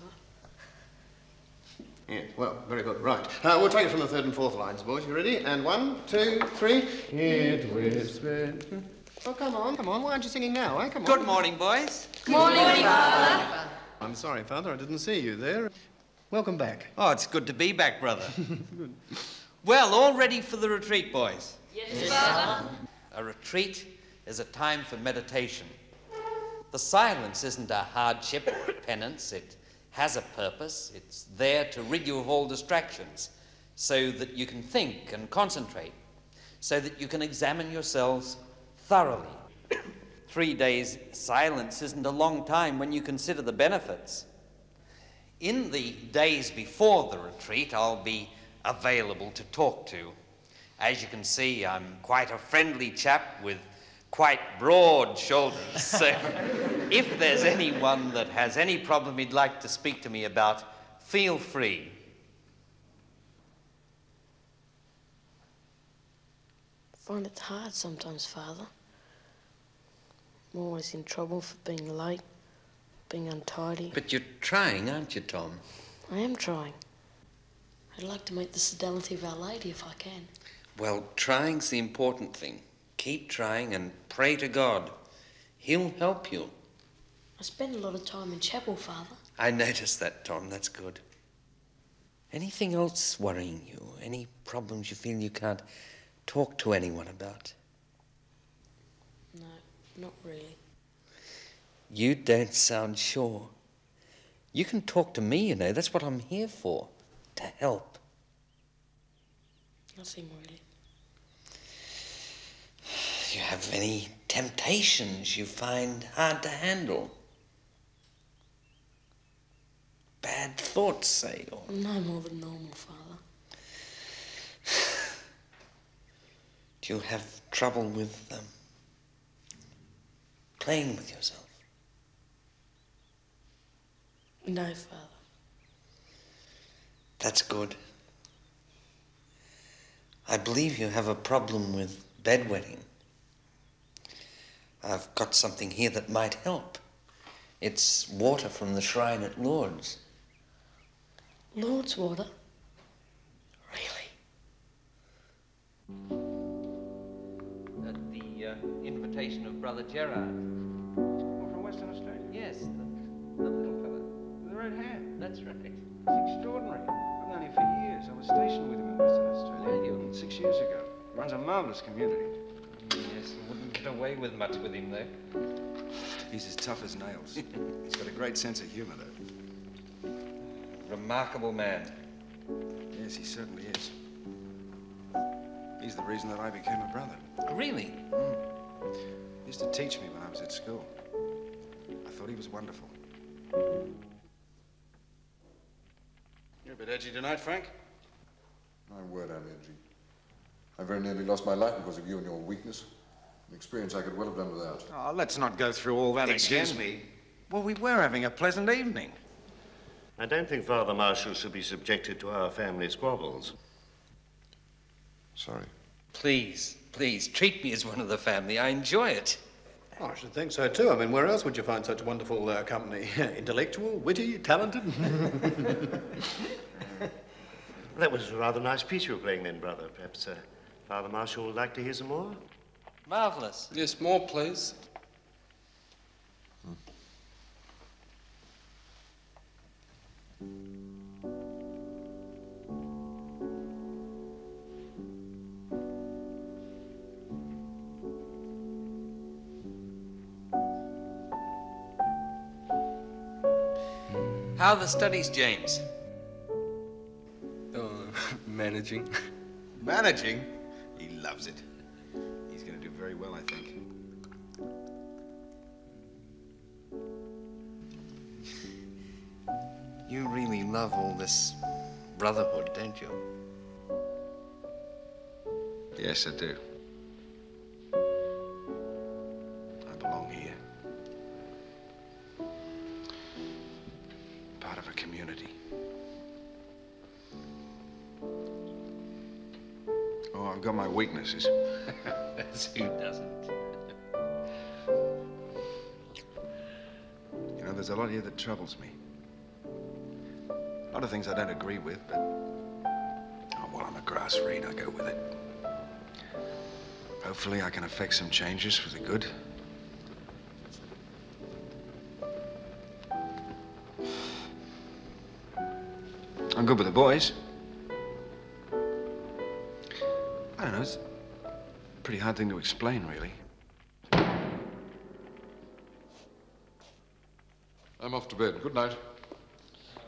Speaker 9: Yeah, well, very good. Right. Uh, we'll take it from the third and fourth lines, boys. You ready? And one, two, three. It whispered. Oh, come on, come on. Why aren't you singing now, eh? Come on.
Speaker 39: Good morning, boys.
Speaker 9: Good morning, Father. I'm sorry, Father, I didn't see you there. Welcome back.
Speaker 39: Oh, it's good to be back, brother. well, all ready for the retreat, boys?
Speaker 40: Yes, Father.
Speaker 39: A retreat is a time for meditation. The silence isn't a hardship or a penance. It has a purpose. It's there to rid you of all distractions so that you can think and concentrate, so that you can examine yourselves thoroughly. Three days silence isn't a long time when you consider the benefits. In the days before the retreat, I'll be available to talk to. As you can see, I'm quite a friendly chap with quite broad shoulders. So if there's anyone that has any problem he'd like to speak to me about, feel free.
Speaker 2: I find it hard sometimes, Father. I'm always in trouble for being late, being untidy.
Speaker 39: But you're trying, aren't you, Tom?
Speaker 2: I am trying. I'd like to meet the fidelity of Our Lady if I can.
Speaker 39: Well, trying's the important thing. Keep trying and pray to God. He'll help you.
Speaker 2: I spend a lot of time in chapel, Father.
Speaker 39: I noticed that, Tom. That's good. Anything else worrying you? Any problems you feel you can't talk to anyone about?
Speaker 2: No, not really.
Speaker 39: You don't sound sure. You can talk to me, you know. That's what I'm here for. To help.
Speaker 2: Nothing really.
Speaker 39: Do you have any temptations you find hard to handle? Bad thoughts, say, or
Speaker 2: No more than normal, Father.
Speaker 39: do you have trouble with um, playing with yourself?
Speaker 2: No, Father.
Speaker 39: That's good. I believe you have a problem with bedwetting. I've got something here that might help. It's water from the shrine at Lourdes.
Speaker 2: Lord's water? Really?
Speaker 39: At the uh, invitation of Brother Gerard.
Speaker 10: from Western Australia?
Speaker 39: Yes, the, the little fella.
Speaker 10: With the red hair?
Speaker 39: That's right.
Speaker 10: It's extraordinary. I've known him for years. I was stationed with him in Western Australia. Six years ago. Runs a marvellous community.
Speaker 39: Yes, you get away with much with him there.
Speaker 10: He's as tough as nails. He's got a great sense of humour, though.
Speaker 39: Remarkable man.
Speaker 10: Yes, he certainly is. He's the reason that I became a brother.
Speaker 39: Oh, really?
Speaker 10: He used to teach me when I was at school. I thought he was wonderful. You're a bit edgy tonight, Frank.
Speaker 5: My word, I'm edgy. I very nearly lost my life because of you and your weakness. An experience I could well have done without.
Speaker 10: Oh, let's not go through all that
Speaker 6: Excuse
Speaker 10: again.
Speaker 6: me.
Speaker 10: Well, we were having a pleasant evening.
Speaker 6: I don't think Father Marshall should be subjected to our family squabbles.
Speaker 5: Sorry.
Speaker 39: Please, please, treat me as one of the family. I enjoy it.
Speaker 9: Oh, I should think so too. I mean, where else would you find such wonderful uh, company? Intellectual, witty, talented?
Speaker 6: That was a rather nice piece you were playing then, brother. Perhaps uh, Father Marshall would like to hear some more?
Speaker 39: Marvelous.
Speaker 16: Yes, more, please.
Speaker 39: How are the studies, James?
Speaker 16: Oh, managing.
Speaker 10: Managing? He loves it. Very well, I think.
Speaker 39: You really love all this brotherhood, don't you?
Speaker 10: Yes, I do. Got my weaknesses.
Speaker 39: Who doesn't?
Speaker 10: You know, there's a lot here that troubles me. A lot of things I don't agree with, but. Oh, well, I'm a grass reed. I go with it. Hopefully, I can affect some changes for the good. I'm good with the boys. Pretty hard thing to explain, really.
Speaker 5: I'm off to bed. Good night.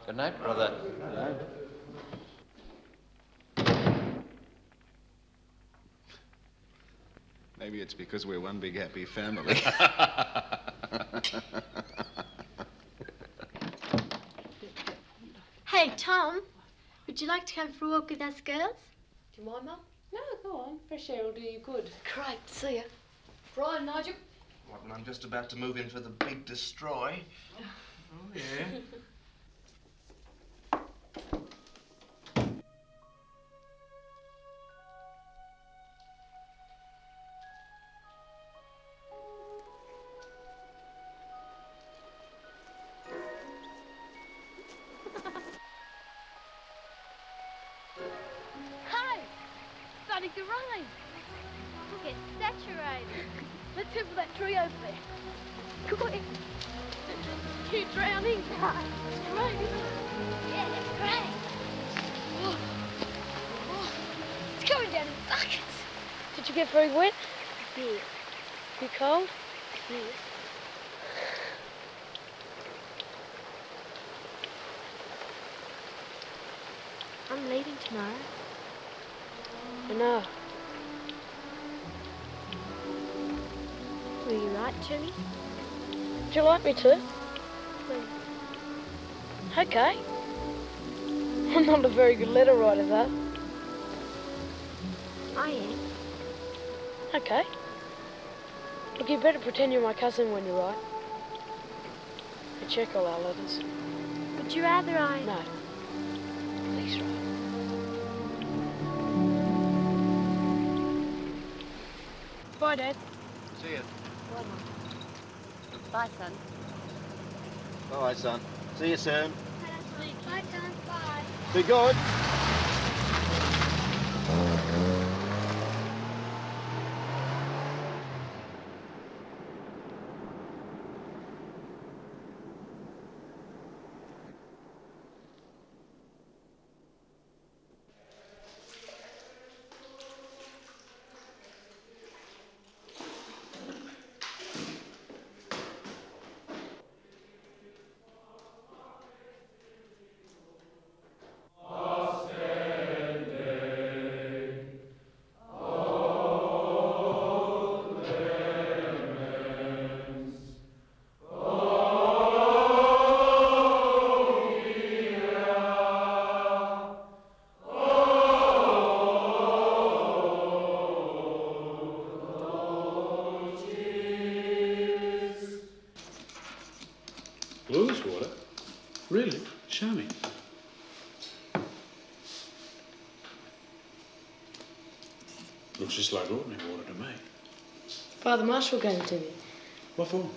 Speaker 39: Good night, brother. Good night.
Speaker 10: Maybe it's because we're one big happy family.
Speaker 34: Hey, Tom, would you like to come for a walk with us girls?
Speaker 32: Do you mind, Mum? No. Fresh air will do you good.
Speaker 34: Great, see ya. Brian, Nigel.
Speaker 11: What, and I'm just about to move in for the big destroy.
Speaker 16: Oh, yeah.
Speaker 34: You cold? Yeah. I'm leaving tomorrow. I know. Will you write to me? Would you like me to? Okay. I'm not a very good letter writer, though. I am. Okay. Look, you better pretend you're my cousin when you write. I check all our letters. Would you rather I...
Speaker 2: No. Please, write.
Speaker 34: Bye, Dad.
Speaker 10: See you.
Speaker 32: Bye, son.
Speaker 10: Bye, son. See you soon.
Speaker 34: Bye, Tom. Bye.
Speaker 10: Be good.
Speaker 14: Just like ordinary water to me.
Speaker 2: Father Marshall gave it to me.
Speaker 14: What for?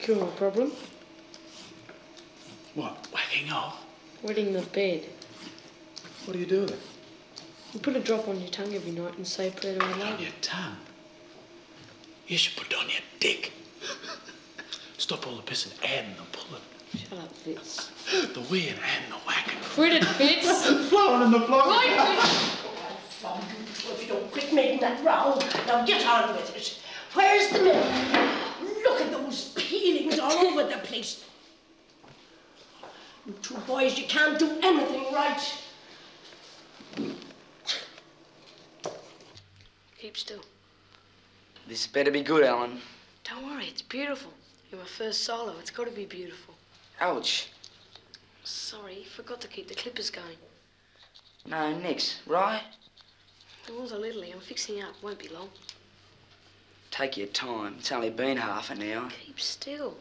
Speaker 2: Cure a problem.
Speaker 14: What? Whacking off?
Speaker 2: Wetting the bed.
Speaker 14: What do you do with it?
Speaker 2: You put a drop on your tongue every night and say prayer to our
Speaker 14: On your tongue. You should put it on your dick. Stop all the pissing and the pulling.
Speaker 2: Shut up, Fitz.
Speaker 14: The weird and the whacking.
Speaker 2: Quit it, Fitz.
Speaker 14: Flowing in the floor.
Speaker 15: Right, you making that row, now get on with it. Where's the milk? Look at those peelings all over the place. You two boys, you can't do anything right.
Speaker 2: Keep still.
Speaker 12: This better be good, Allen.
Speaker 2: Don't worry, it's beautiful. You're my first solo. It's got to be beautiful.
Speaker 12: Ouch.
Speaker 2: Sorry, forgot to keep the clippers going.
Speaker 12: No, next, right?
Speaker 2: There was a little. I'm fixing up. Won't be long.
Speaker 12: Take your time. It's only been half an hour.
Speaker 2: Keep still.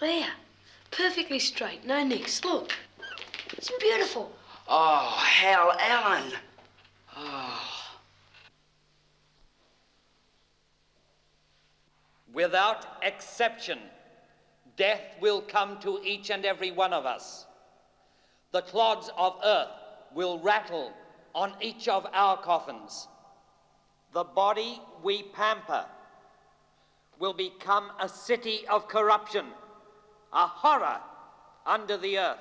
Speaker 2: There. Perfectly straight. No nicks. Look. It's beautiful.
Speaker 12: Oh, hell, Allen. Oh.
Speaker 39: Without exception, death will come to each and every one of us. The clods of earth will rattle on each of our coffins. The body we pamper will become a city of corruption, a horror under the earth.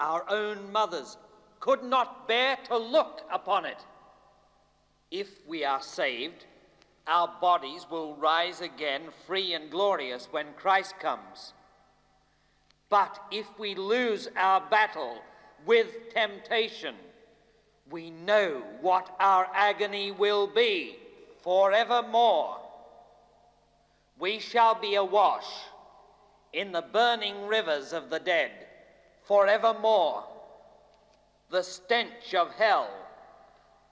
Speaker 39: Our own mothers could not bear to look upon it. If we are saved, our bodies will rise again free and glorious when Christ comes. But if we lose our battle with temptation, we know what our agony will be forevermore. We shall be awash in the burning rivers of the dead forevermore. The stench of hell,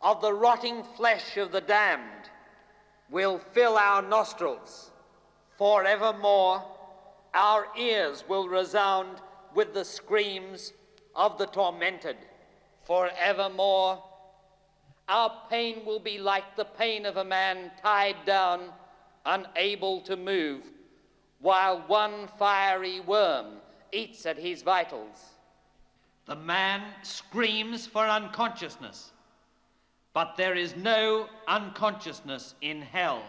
Speaker 39: of the rotting flesh of the damned, will fill our nostrils forevermore. Our ears will resound with the screams of the tormented forevermore. Our pain will be like the pain of a man tied down, unable to move, while one fiery worm eats at his vitals. The man screams for unconsciousness, but there is no unconsciousness in hell.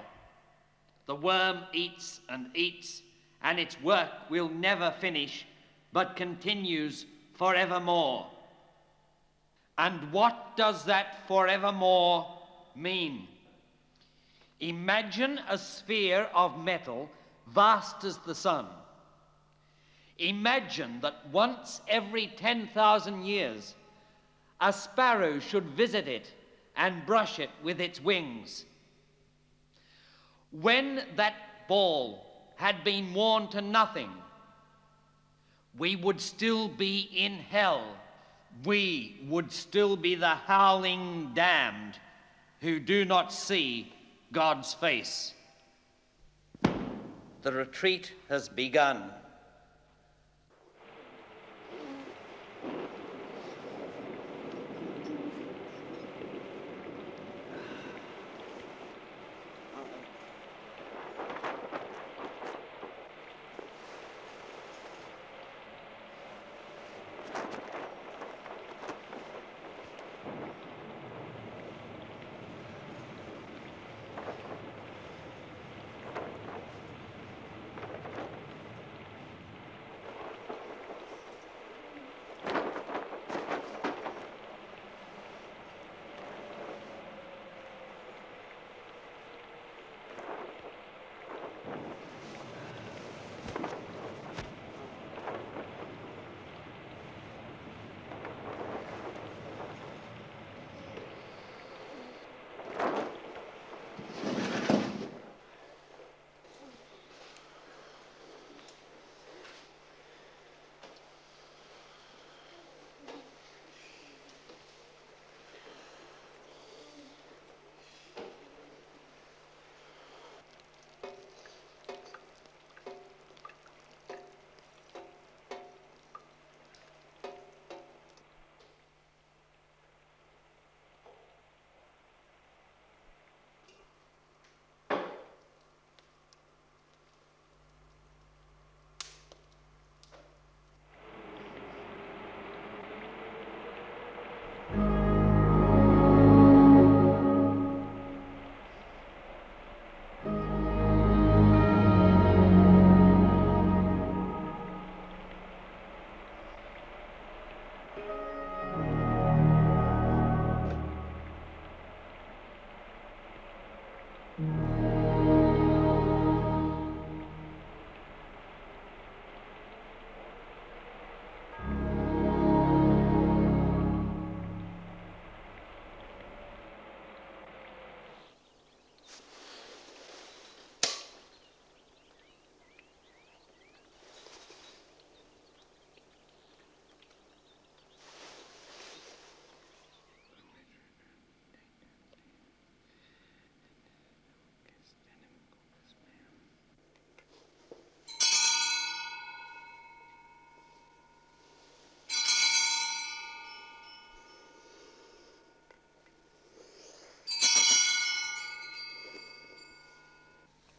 Speaker 39: The worm eats and eats, and its work will never finish, but continues forevermore. And what does that forevermore mean? Imagine a sphere of metal vast as the sun. Imagine that once every 10,000 years, a sparrow should visit it and brush it with its wings. When that ball had been worn to nothing, we would still be in hell. We would still be the howling damned who do not see God's face. The retreat has begun.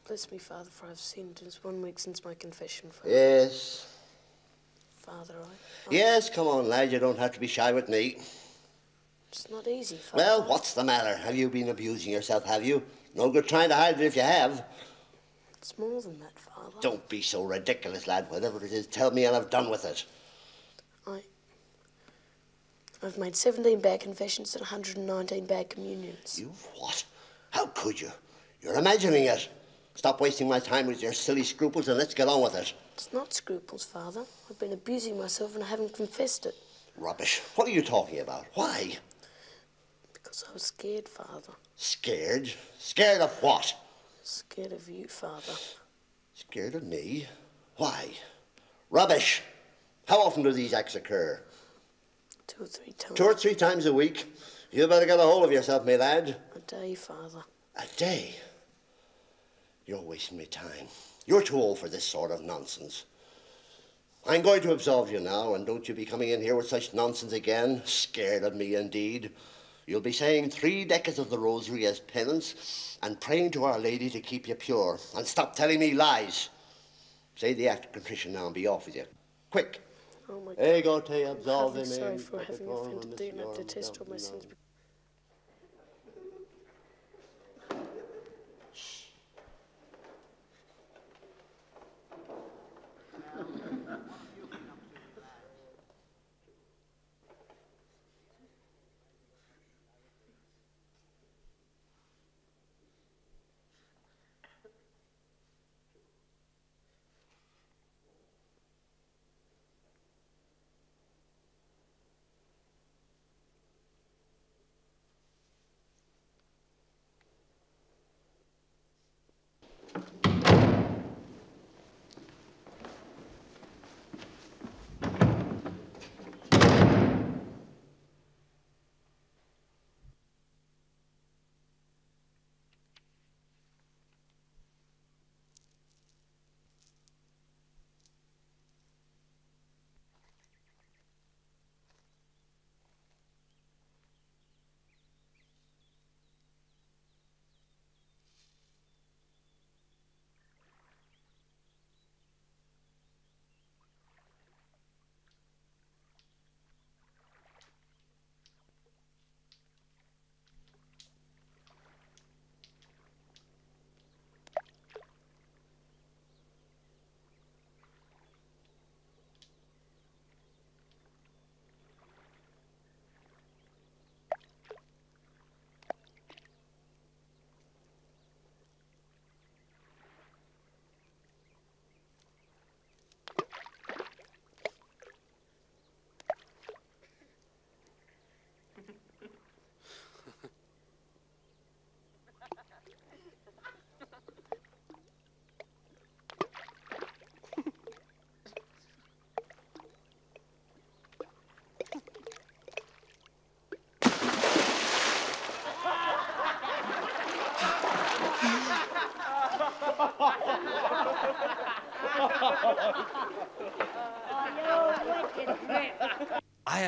Speaker 2: Bless me, Father, for I've sinned. It is one week since my confession, Father.
Speaker 29: Yes.
Speaker 2: Father, I...
Speaker 29: Yes, come on, lad. You don't have to be shy with me.
Speaker 2: It's not easy, Father.
Speaker 29: Well, what's the matter? Have you been abusing yourself, have you? No good trying to hide it if you have.
Speaker 2: It's more than that, Father.
Speaker 29: Don't be so ridiculous, lad. Whatever it is, tell me and I've done with it.
Speaker 2: I... I've made 17 bad confessions and 119 bad communions.
Speaker 29: You what? How could you? You're imagining it. Stop wasting my time with your silly scruples and let's get on with it.
Speaker 2: It's not scruples, Father. I've been abusing myself and I haven't confessed it.
Speaker 29: Rubbish. What are you talking about? Why?
Speaker 2: Because I was scared, Father.
Speaker 29: Scared? Scared of what?
Speaker 2: Scared of you, Father.
Speaker 29: Scared of me? Why? Rubbish. How often do these acts occur?
Speaker 2: Two or three times.
Speaker 29: Two or three times a week. You better get a hold of yourself, my lad.
Speaker 2: A day, Father.
Speaker 29: A day? You're wasting my time. You're too old for this sort of nonsense. I'm going to absolve you now, and don't you be coming in here with such nonsense again. Scared of me, indeed. You'll be saying three decades of the rosary as penance and praying to Our Lady to keep you pure. And stop telling me lies. Say the act of contrition now and be off with you. Quick.
Speaker 2: Oh my
Speaker 29: Ego
Speaker 2: God.
Speaker 29: te absolve
Speaker 2: I'm
Speaker 29: me.
Speaker 2: sorry for having offended thee, and I detest all my sins.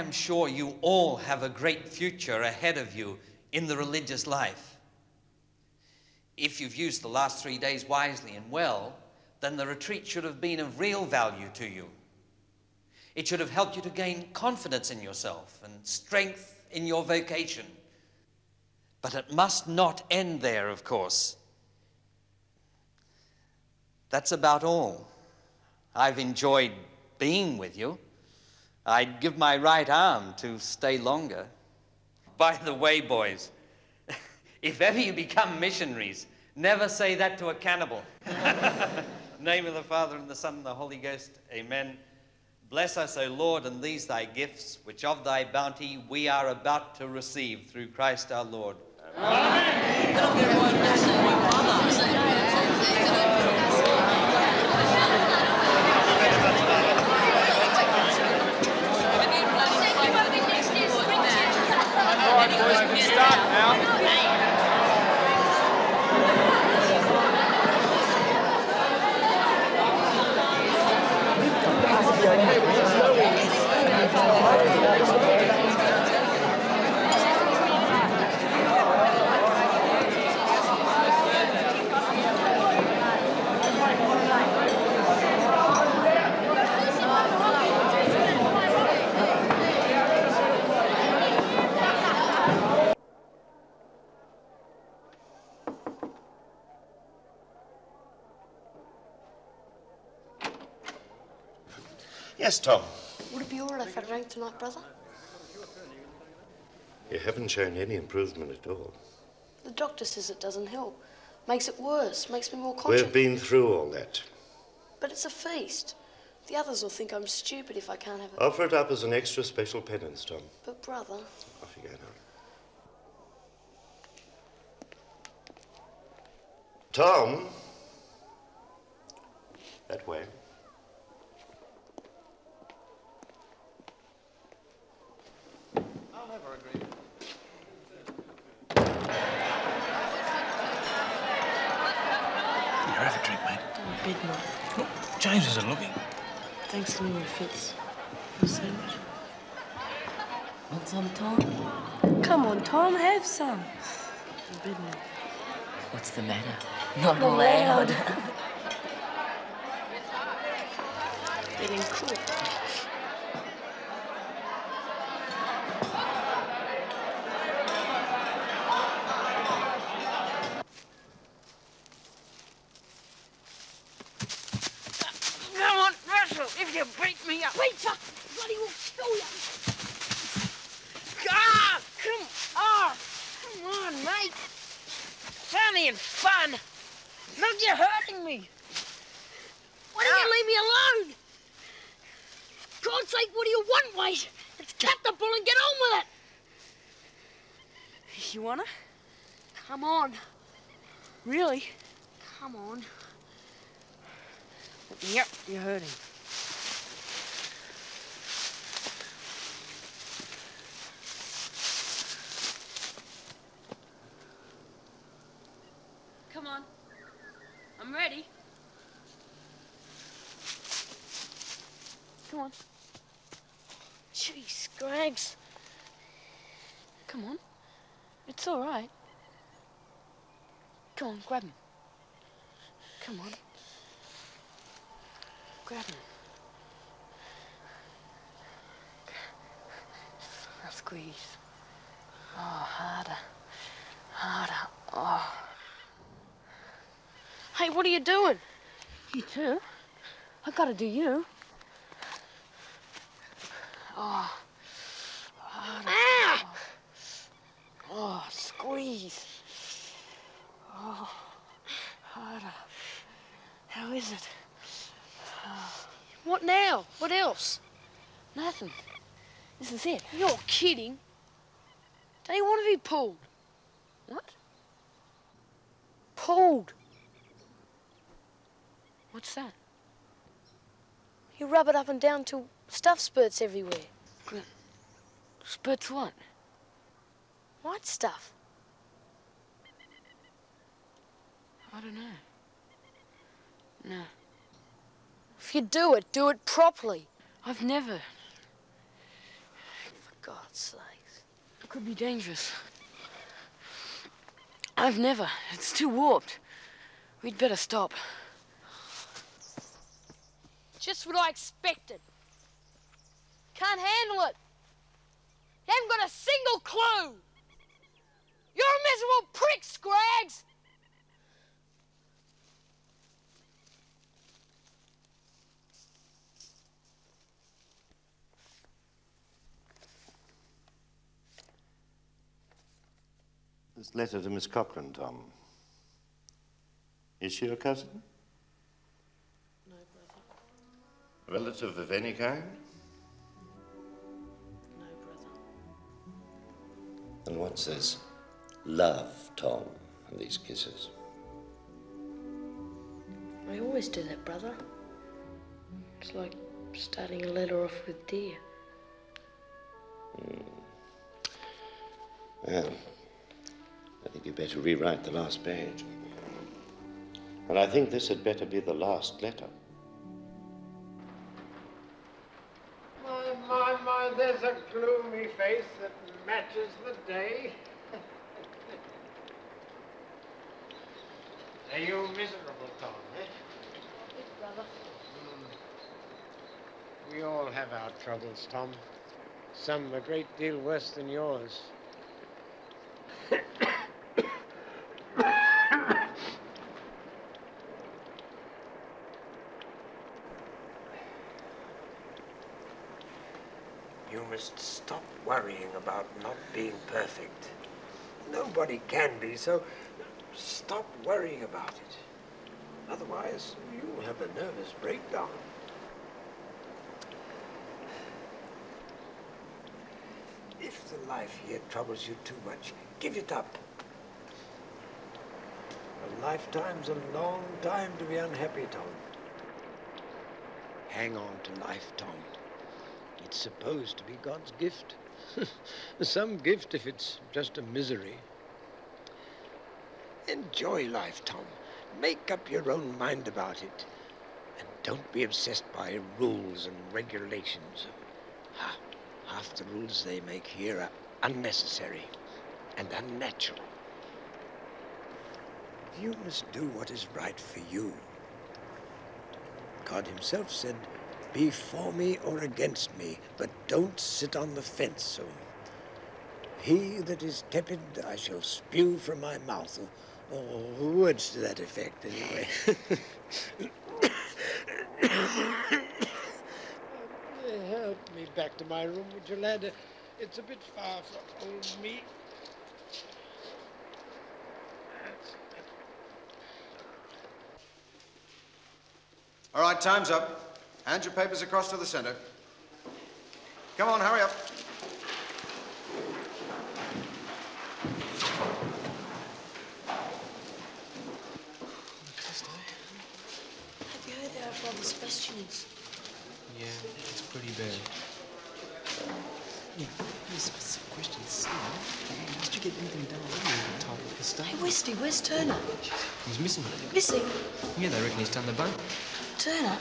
Speaker 39: Am sure you all have a great future ahead of you in the religious life. If you've used the last three days wisely and well, then the retreat should have been of real value to you. It should have helped you to gain confidence in yourself and strength in your vocation. But it must not end there, of course. That's about all. I've enjoyed being with you. I'd give my right arm to stay longer. By the way, boys, if ever you become missionaries, never say that to a cannibal. Name of the Father and the Son and the Holy Ghost. Amen. Bless us, O Lord, and these thy gifts, which of thy bounty we are about to receive through Christ our Lord.
Speaker 16: All right, boys,
Speaker 6: Yes, Tom.
Speaker 41: Would it be all right if I drank tonight, brother?
Speaker 6: You haven't shown any improvement at all.
Speaker 41: The doctor says it doesn't help. Makes it worse. Makes me more conscious.
Speaker 6: We've been through all that.
Speaker 41: But it's a feast. The others will think I'm stupid if I can't have it.
Speaker 6: Offer it up as an extra special penance, Tom.
Speaker 41: But, brother,
Speaker 6: Off you go now. Tom? That way.
Speaker 9: I'll never agree.
Speaker 42: Here, have a drink, mate.
Speaker 2: Bed now.
Speaker 42: Look, James isn't looking.
Speaker 2: Thanks anyway, Fitz. For a sandwich. Want some, Tom? Come on, Tom, have some. In bed now.
Speaker 43: What's the matter?
Speaker 2: Not
Speaker 43: Not
Speaker 2: allowed.
Speaker 43: allowed.
Speaker 2: Feeling cool.
Speaker 13: Come on, Russell, if you beat me up. Pizza! Bloody will kill you. Ah, come on. Come on, mate. It's only in fun. Look, you're hurting me. Why don't you leave me alone? For God's sake, what do you want, Waite? Let's cut the bull and get on with it.
Speaker 2: You wanna?
Speaker 13: Come on.
Speaker 2: Really?
Speaker 13: Come on.
Speaker 2: Yep, you're hurting.
Speaker 13: Come on. I'm ready.
Speaker 2: Come on.
Speaker 13: Gee, Scraggs.
Speaker 2: Come on. It's all right. Come on, grab him. Come on. Grab him. Now squeeze. Oh, harder. Harder. Oh.
Speaker 13: Hey, what are you doing?
Speaker 2: You too? I gotta do you. Oh. Harder.
Speaker 13: Ah!
Speaker 2: Oh, squeeze. Oh, harder. How is it? Oh,
Speaker 13: What now? What else?
Speaker 2: nothing. This is it.
Speaker 13: You're kidding. Don't you want to be pulled?
Speaker 2: What?
Speaker 13: Pulled.
Speaker 2: What's that?
Speaker 13: You rub it up and down till stuff spurts everywhere.
Speaker 2: Spurts what?
Speaker 13: White stuff.
Speaker 2: I don't know. No. If you do it, do it properly.
Speaker 44: I've never.
Speaker 2: For God's sakes.
Speaker 44: It could be dangerous. I've never. It's too warped. We'd better stop.
Speaker 2: Just what I expected. Can't handle it. Haven't got a single clue. You're a miserable prick, Scraggs.
Speaker 6: This letter to Miss Cochrane, Tom. Is she your cousin?
Speaker 2: No, brother.
Speaker 6: Relative of any kind?
Speaker 2: No, brother.
Speaker 6: And what's this love, Tom, and these kisses?
Speaker 2: I always do that, brother. It's like starting a letter off with dear. Hmm.
Speaker 6: Well, I think you'd better rewrite the last page. And I think this had better be the last letter.
Speaker 3: My, my, my, there's a gloomy face that matches the day. Are you miserable, Tom, eh?
Speaker 2: Yes, brother.
Speaker 3: We all have our troubles, Tom. Some a great deal worse than yours.
Speaker 28: must stop worrying about not being perfect. Nobody can be, so stop worrying about it. Otherwise, you'll have a nervous breakdown. If the life here troubles you too much, give it up. A lifetime's a long time to be unhappy, Tom. Hang on to life, Tom. It's supposed to be God's gift.
Speaker 3: Some gift if it's just a misery.
Speaker 28: Enjoy life, Tom. Make up your own mind about it. And don't be obsessed by rules and regulations. Ha- Half the rules they make here are unnecessary and unnatural. You must do what is right for you. God himself said, be for me or against me, but don't sit on the fence. So he that is tepid I shall spew from my mouth. Or, or words to that effect, anyway.
Speaker 3: Help me back to my room, would you, lad? It's a bit far for old me.
Speaker 10: All right, time's up. Hand your papers across to the center. Come on, hurry up.
Speaker 2: Have you heard how our brother's questions?
Speaker 12: Yeah, it's pretty bad. Yeah, here's some questions. You did you get anything done already with the title of the state?
Speaker 2: Hey, Westy, where's Turner?
Speaker 12: He's missing.
Speaker 2: Missing?
Speaker 12: Yeah, they reckon he's done the boat.
Speaker 2: Turner?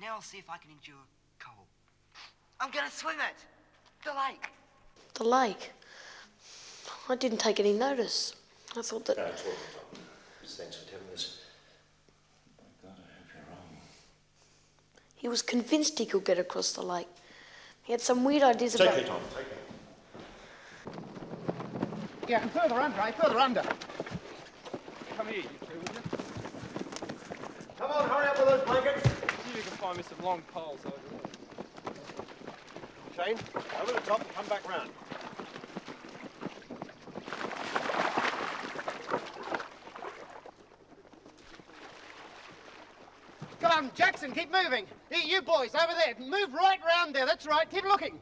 Speaker 45: Now I'll see if I can endure cold. I'm gonna swim it. The lake.
Speaker 2: The lake. I didn't take any notice. I thought that.
Speaker 6: Thanks for telling us. God, I hope you're wrong.
Speaker 2: He was convinced he could get across the lake. He had some weird ideas
Speaker 6: Take
Speaker 2: about.
Speaker 6: it, Tom. Take it.
Speaker 3: Yeah, and further under, eh? Further under.
Speaker 16: Come here, you two, will you?
Speaker 10: Come on, hurry up with those blankets.
Speaker 16: See if you can find me some long poles over there.
Speaker 10: Shane, over the top and come back round.
Speaker 3: Come on, Jackson, keep moving. You, you boys, over there, move right round there. That's right, keep looking.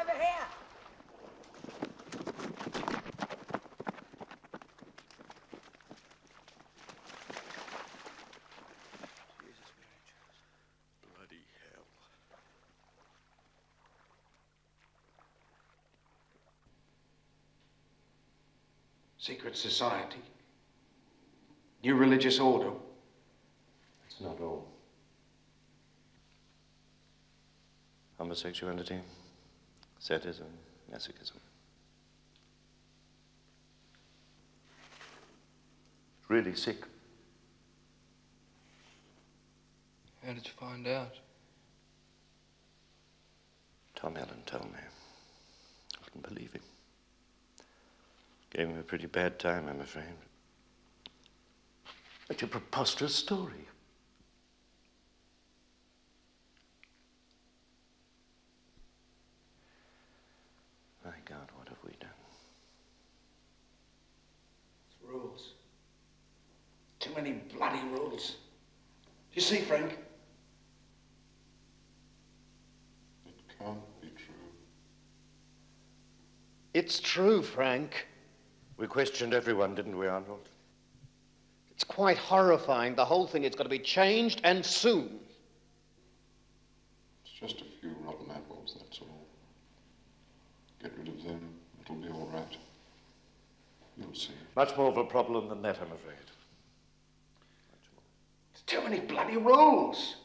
Speaker 46: Over here.
Speaker 47: Secret society. New religious order.
Speaker 6: That's not all. Homosexuality, sadism, masochism. It's really sick.
Speaker 16: How did you find out?
Speaker 6: Tom Allen told me. I couldn't believe him. Gave him a pretty bad time, I'm afraid. Such a preposterous story. My God, what have we done?
Speaker 47: It's rules. Too many bloody rules. You see, Frank?
Speaker 5: It can't be true.
Speaker 9: It's true, Frank.
Speaker 6: We questioned everyone, didn't we, Arnold?
Speaker 9: It's quite horrifying. The whole thing has got to be changed and soon.
Speaker 5: It's just a few rotten apples, that's all. Get rid of them, it'll be all right. You'll see.
Speaker 6: Much more of a problem than that, I'm afraid.
Speaker 47: There's too many bloody rules.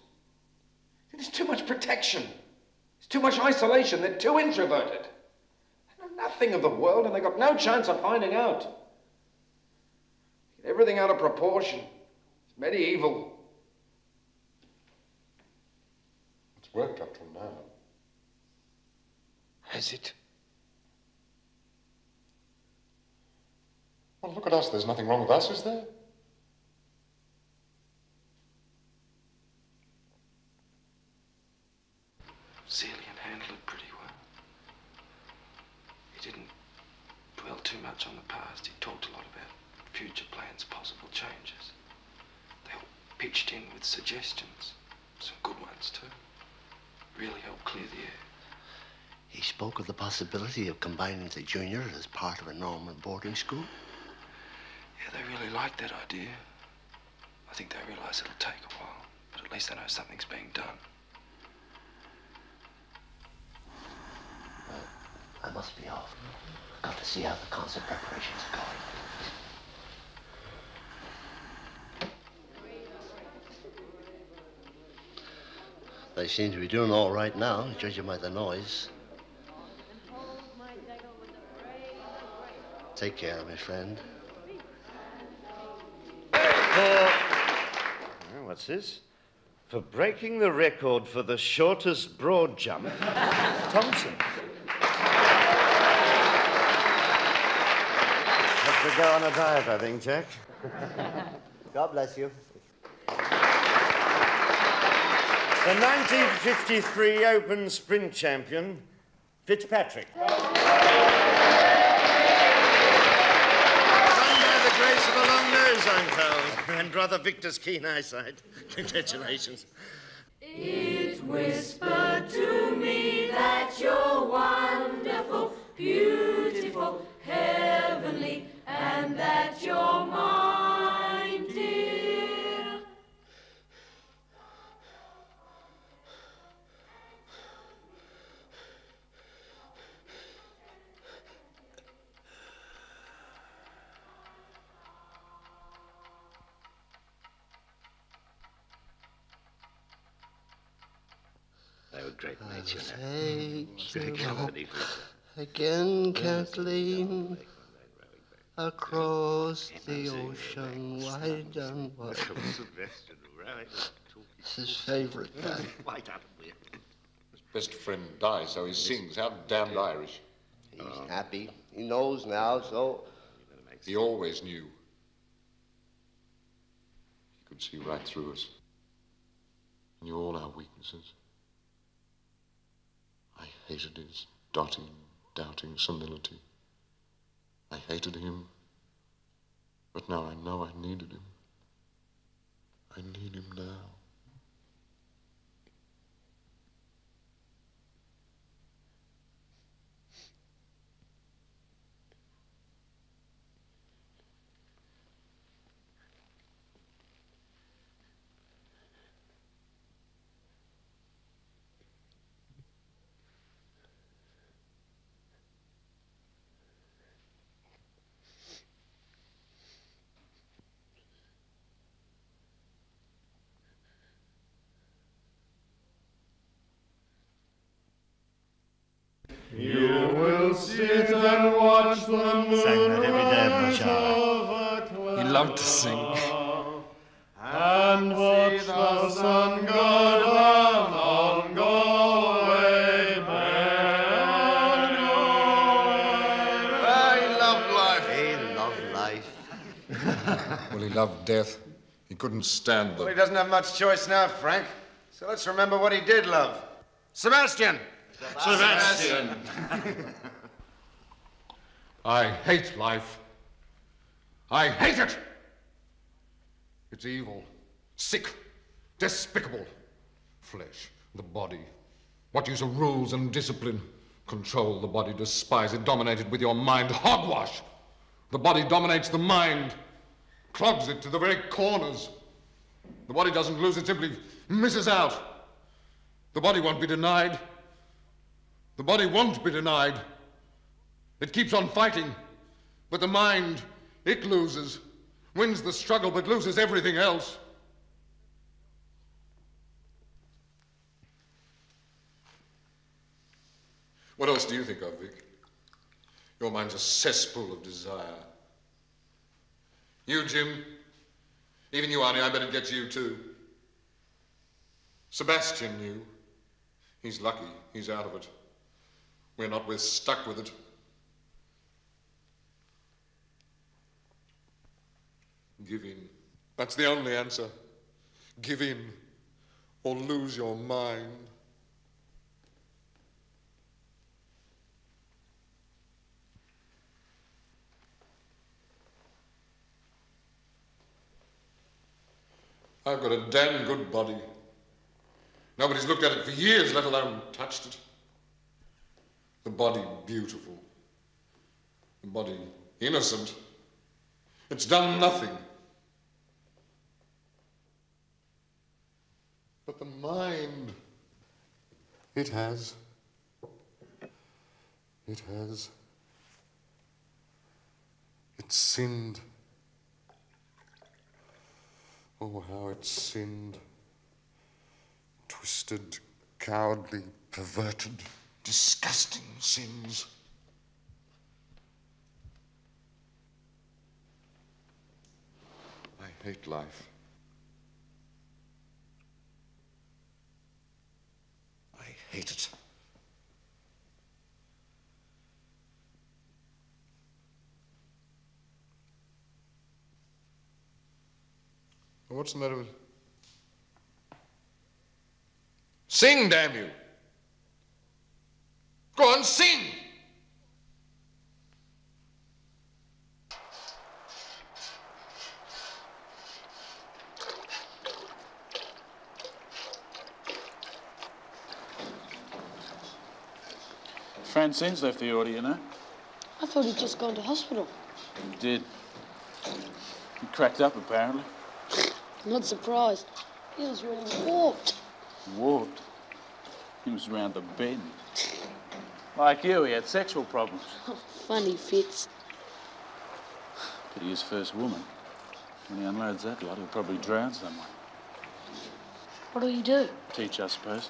Speaker 47: There's too much protection. There's too much isolation. They're too introverted. They nothing of the world and they've got no chance of finding out. Get everything out of proportion. It's medieval.
Speaker 5: It's worked up till now.
Speaker 47: Has it?
Speaker 5: Well, look at us. There's nothing wrong with us, is there?
Speaker 42: Celian handled it pretty well. He didn't too much on the past. He talked a lot about future plans, possible changes. They all pitched in with suggestions, some good ones too. Really helped clear the air.
Speaker 29: He spoke of the possibility of combining the junior as part of a normal boarding school.
Speaker 42: Yeah, they really like that idea. I think they realize it'll take a while, but at least they know something's being done.
Speaker 29: I must be off. Got to see how the concert preparations are going. They seem to be doing all right now, judging by the noise. Take care, my friend.
Speaker 6: Oh, what's this? For breaking the record for the shortest broad jump, Thompson. To go on a diet, I think, Jack.
Speaker 29: God bless you.
Speaker 6: The 1953 Open Sprint champion, Fitzpatrick. Done by the grace of a long nose, I'm told, and brother Victor's keen eyesight. Congratulations.
Speaker 31: It whispered to me that you're wonderful, beautiful, heavenly, and that you're mine, dear.
Speaker 6: They were great mates, you know.
Speaker 29: Take
Speaker 6: Great
Speaker 29: you
Speaker 6: company.
Speaker 29: again, Kathleen, across the ocean, wide and wide. It's his favorite guy.
Speaker 6: Quite out of
Speaker 5: His best friend dies, so he sings. How damned Irish.
Speaker 29: He's happy. He knows now, so
Speaker 5: He always knew. He could see right through us. He knew all our weaknesses. I hated his dotting, doubting senility. I hated him. But now I know I needed him. I need him now.
Speaker 48: Sun go down on Galway Bay.
Speaker 5: he loved life.
Speaker 29: He loved life.
Speaker 5: Well, he loved death. He couldn't stand the
Speaker 10: Well,
Speaker 5: the
Speaker 10: he doesn't have much choice now, Frank. So let's remember what he did love. Sebastian!
Speaker 5: Sebastian. I hate life. I hate it. It's evil, sick, despicable. Flesh, the body. What use of rules and discipline? Control the body, despise it, dominate it with your mind. Hogwash! The body dominates the mind, clogs it to the very corners. The body doesn't lose, it simply misses out. The body won't be denied. The body won't be denied. It keeps on fighting. But the mind, it loses. Wins the struggle, but loses everything else. What else do you think of, Vic? Your mind's a cesspool of desire. You, Jim, even you, Arnie, I better get you too. Sebastian knew. He's lucky. He's out of it. We're not. We're stuck with it. Give in. That's the only answer. Give in or lose your mind. I've got a damn good body. Nobody's looked at it for years, let alone touched it. The body beautiful. The body innocent. It's done nothing. But the mind, it has. It has. It sinned. Oh, how it sinned. Twisted, cowardly, perverted, disgusting sins. I hate life. I hate it. What's the matter with Sing, damn you! Go on, sing!
Speaker 14: Francine's left the order, you know.
Speaker 41: I thought he'd just gone to hospital.
Speaker 14: He did. He cracked up, apparently.
Speaker 41: Not surprised. He was really warped.
Speaker 14: Warped. He was round the bend. Like you, he had sexual problems.
Speaker 41: Funny fits.
Speaker 14: Pity his first woman. When he unloads that lot, he'll probably drown someone.
Speaker 41: What'll you do?
Speaker 14: Teach, I suppose.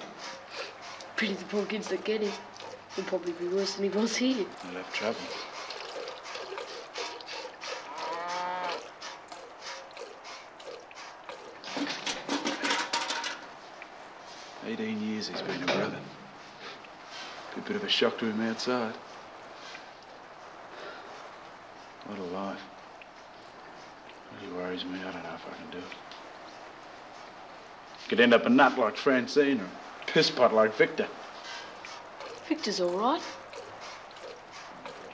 Speaker 41: Pity the poor kids that get him. He'll probably be worse than he was here.
Speaker 14: He'll have trouble. Eighteen years he's been a brother. Be a bit of a shock to him outside. What a life. Really worries me. I don't know if I can do it. Could end up a nut like Francine or a piss pot like Victor.
Speaker 41: Victor's all right.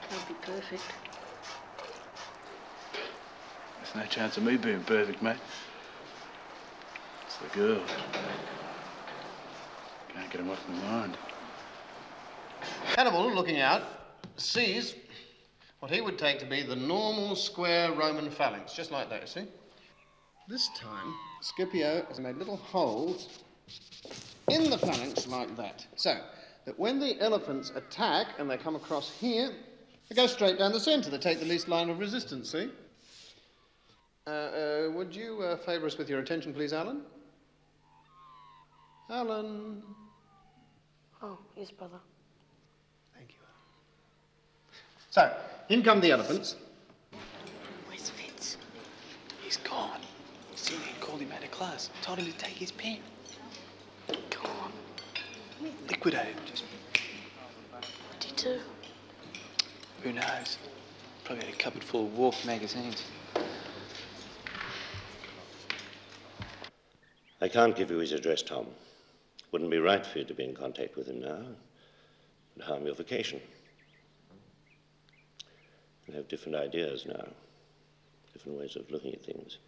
Speaker 41: Can't be perfect.
Speaker 14: There's no chance of me being perfect, mate. It's the girls. Get them off mind.
Speaker 9: Hannibal, looking out, sees what he would take to be the normal square Roman phalanx, just like that, you see. This time, Scipio has made little holes in the phalanx like that, so that when the elephants attack and they come across here, they go straight down the centre. They take the least line of resistance, see? Uh, uh, would you uh, favour us with your attention, please, Allen? Allen.
Speaker 41: Oh, yes, brother. Thank you.
Speaker 9: So, in come the elephants.
Speaker 14: Where's Fitz? He's gone. Senior called him out of class, told him to take his pen. Come on. Liquidated. Just
Speaker 49: What did you do?
Speaker 14: who knows? Probably had a cupboard full of Wolf magazines.
Speaker 6: I can't give you his address, Tom. Wouldn't be right for you to be in contact with him now. It Would harm your vacation. You have different ideas now, different ways of looking at things.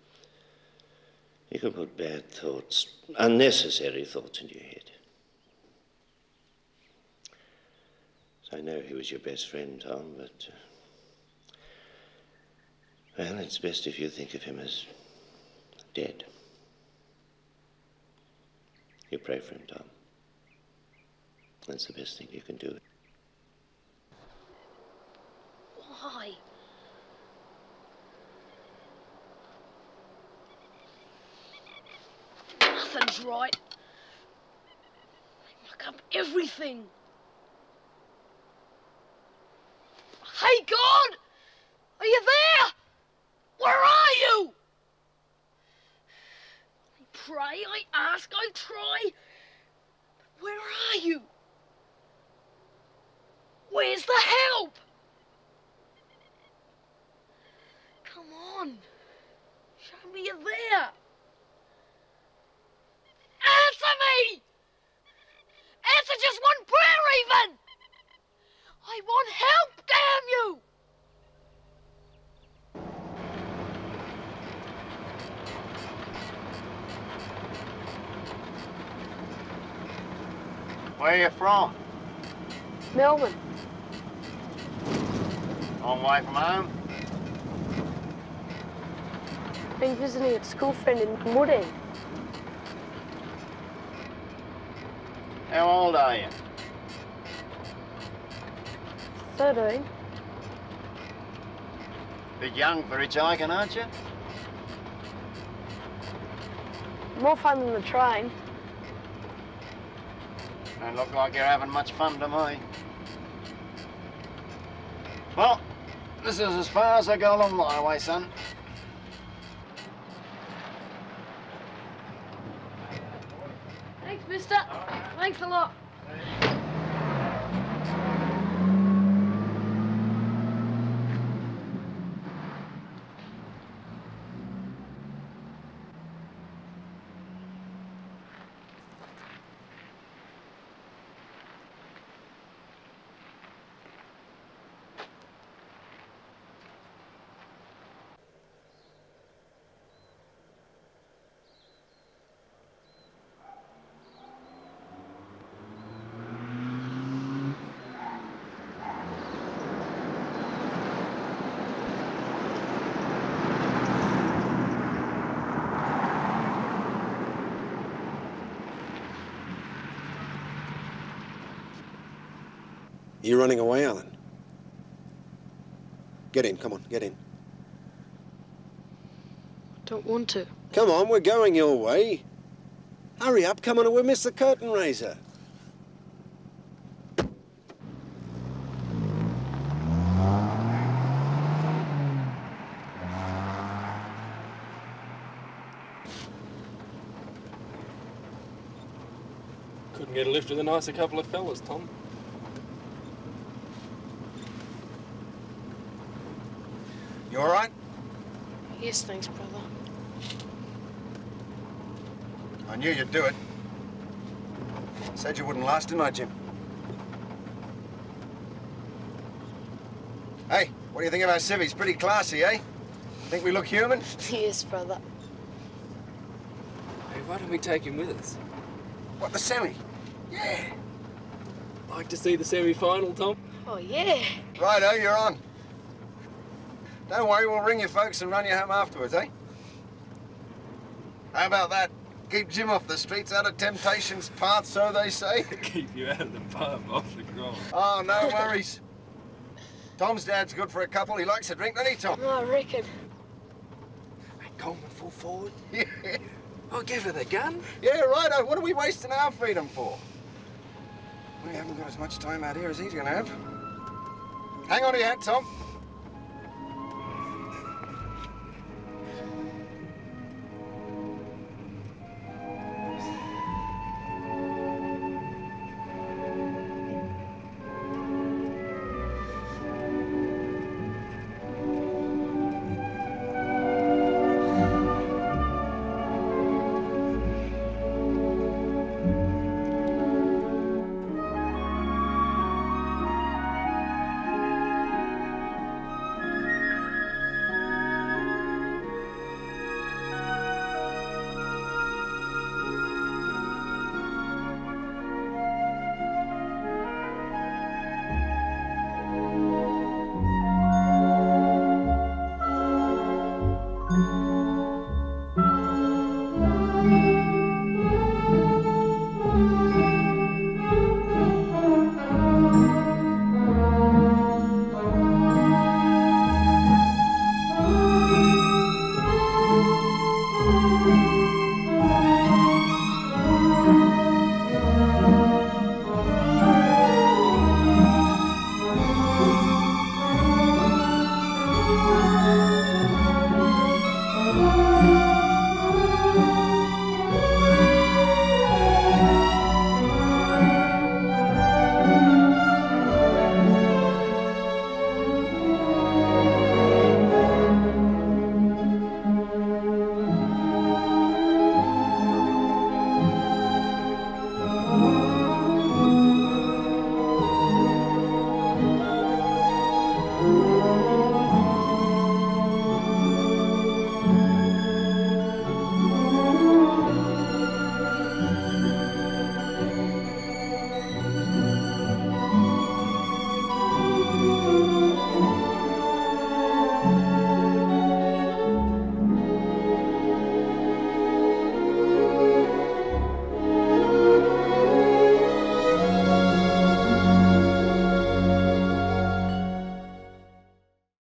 Speaker 6: You can put bad thoughts, unnecessary thoughts into your head. So I know he was your best friend, Tom, but. Uh, well, it's best if you think of him as dead. You pray for him, Tom. That's the best thing you can do.
Speaker 2: Why? Nothing's right. They muck up everything. Hey, God! Are you there? Where are you? I pray, I ask, I try. Where are you? Where's the help? Come on. Show me you're there. Answer me! Answer just one prayer, even! I want help, damn you!
Speaker 10: Where are you from?
Speaker 2: Melbourne.
Speaker 10: Long way from home?
Speaker 2: Been visiting a school friend in Woodend.
Speaker 10: How old are you?
Speaker 2: 13.
Speaker 10: Bit young for hitchhiking, aren't you?
Speaker 2: More fun than the train.
Speaker 10: Don't look like you're having much fun to me. Well, this is as far as I go along my way, son.
Speaker 2: Thanks, mister. Thanks a lot.
Speaker 50: You're running away, Allen. Get in, come on, get in.
Speaker 2: Don't want to.
Speaker 50: Come on, we're going your way. Hurry up, come on, or we'll miss the curtain raiser.
Speaker 16: Couldn't get a lift with a nicer couple of fellas, Tom.
Speaker 10: You all right?
Speaker 2: Yes, thanks, brother.
Speaker 10: I knew you'd do it. Said you wouldn't last, didn't I, Jim? Hey, what do you think of our civvies? Pretty classy, eh? Think we look human?
Speaker 2: yes, brother.
Speaker 16: Hey, why don't we take him with us?
Speaker 10: What, the semi?
Speaker 16: Yeah. Like to see the semi-final, Tom?
Speaker 2: Oh, yeah.
Speaker 10: Righto, you're on. Don't worry, we'll ring your folks and run you home afterwards, eh? How about that? Keep Jim off the streets, out of temptation's path, so they say.
Speaker 16: Keep you out of the pub, off the grog.
Speaker 10: Oh, no worries. Tom's dad's good for a couple. He likes a drink, doesn't he, Tom?
Speaker 2: I reckon.
Speaker 16: Hey, Coleman, full forward.
Speaker 10: Yeah.
Speaker 16: I'll give her the gun.
Speaker 10: Yeah, righto. What are we wasting our freedom for? We haven't got as much time out here as he's gonna have. Hang on to your hat, Tom.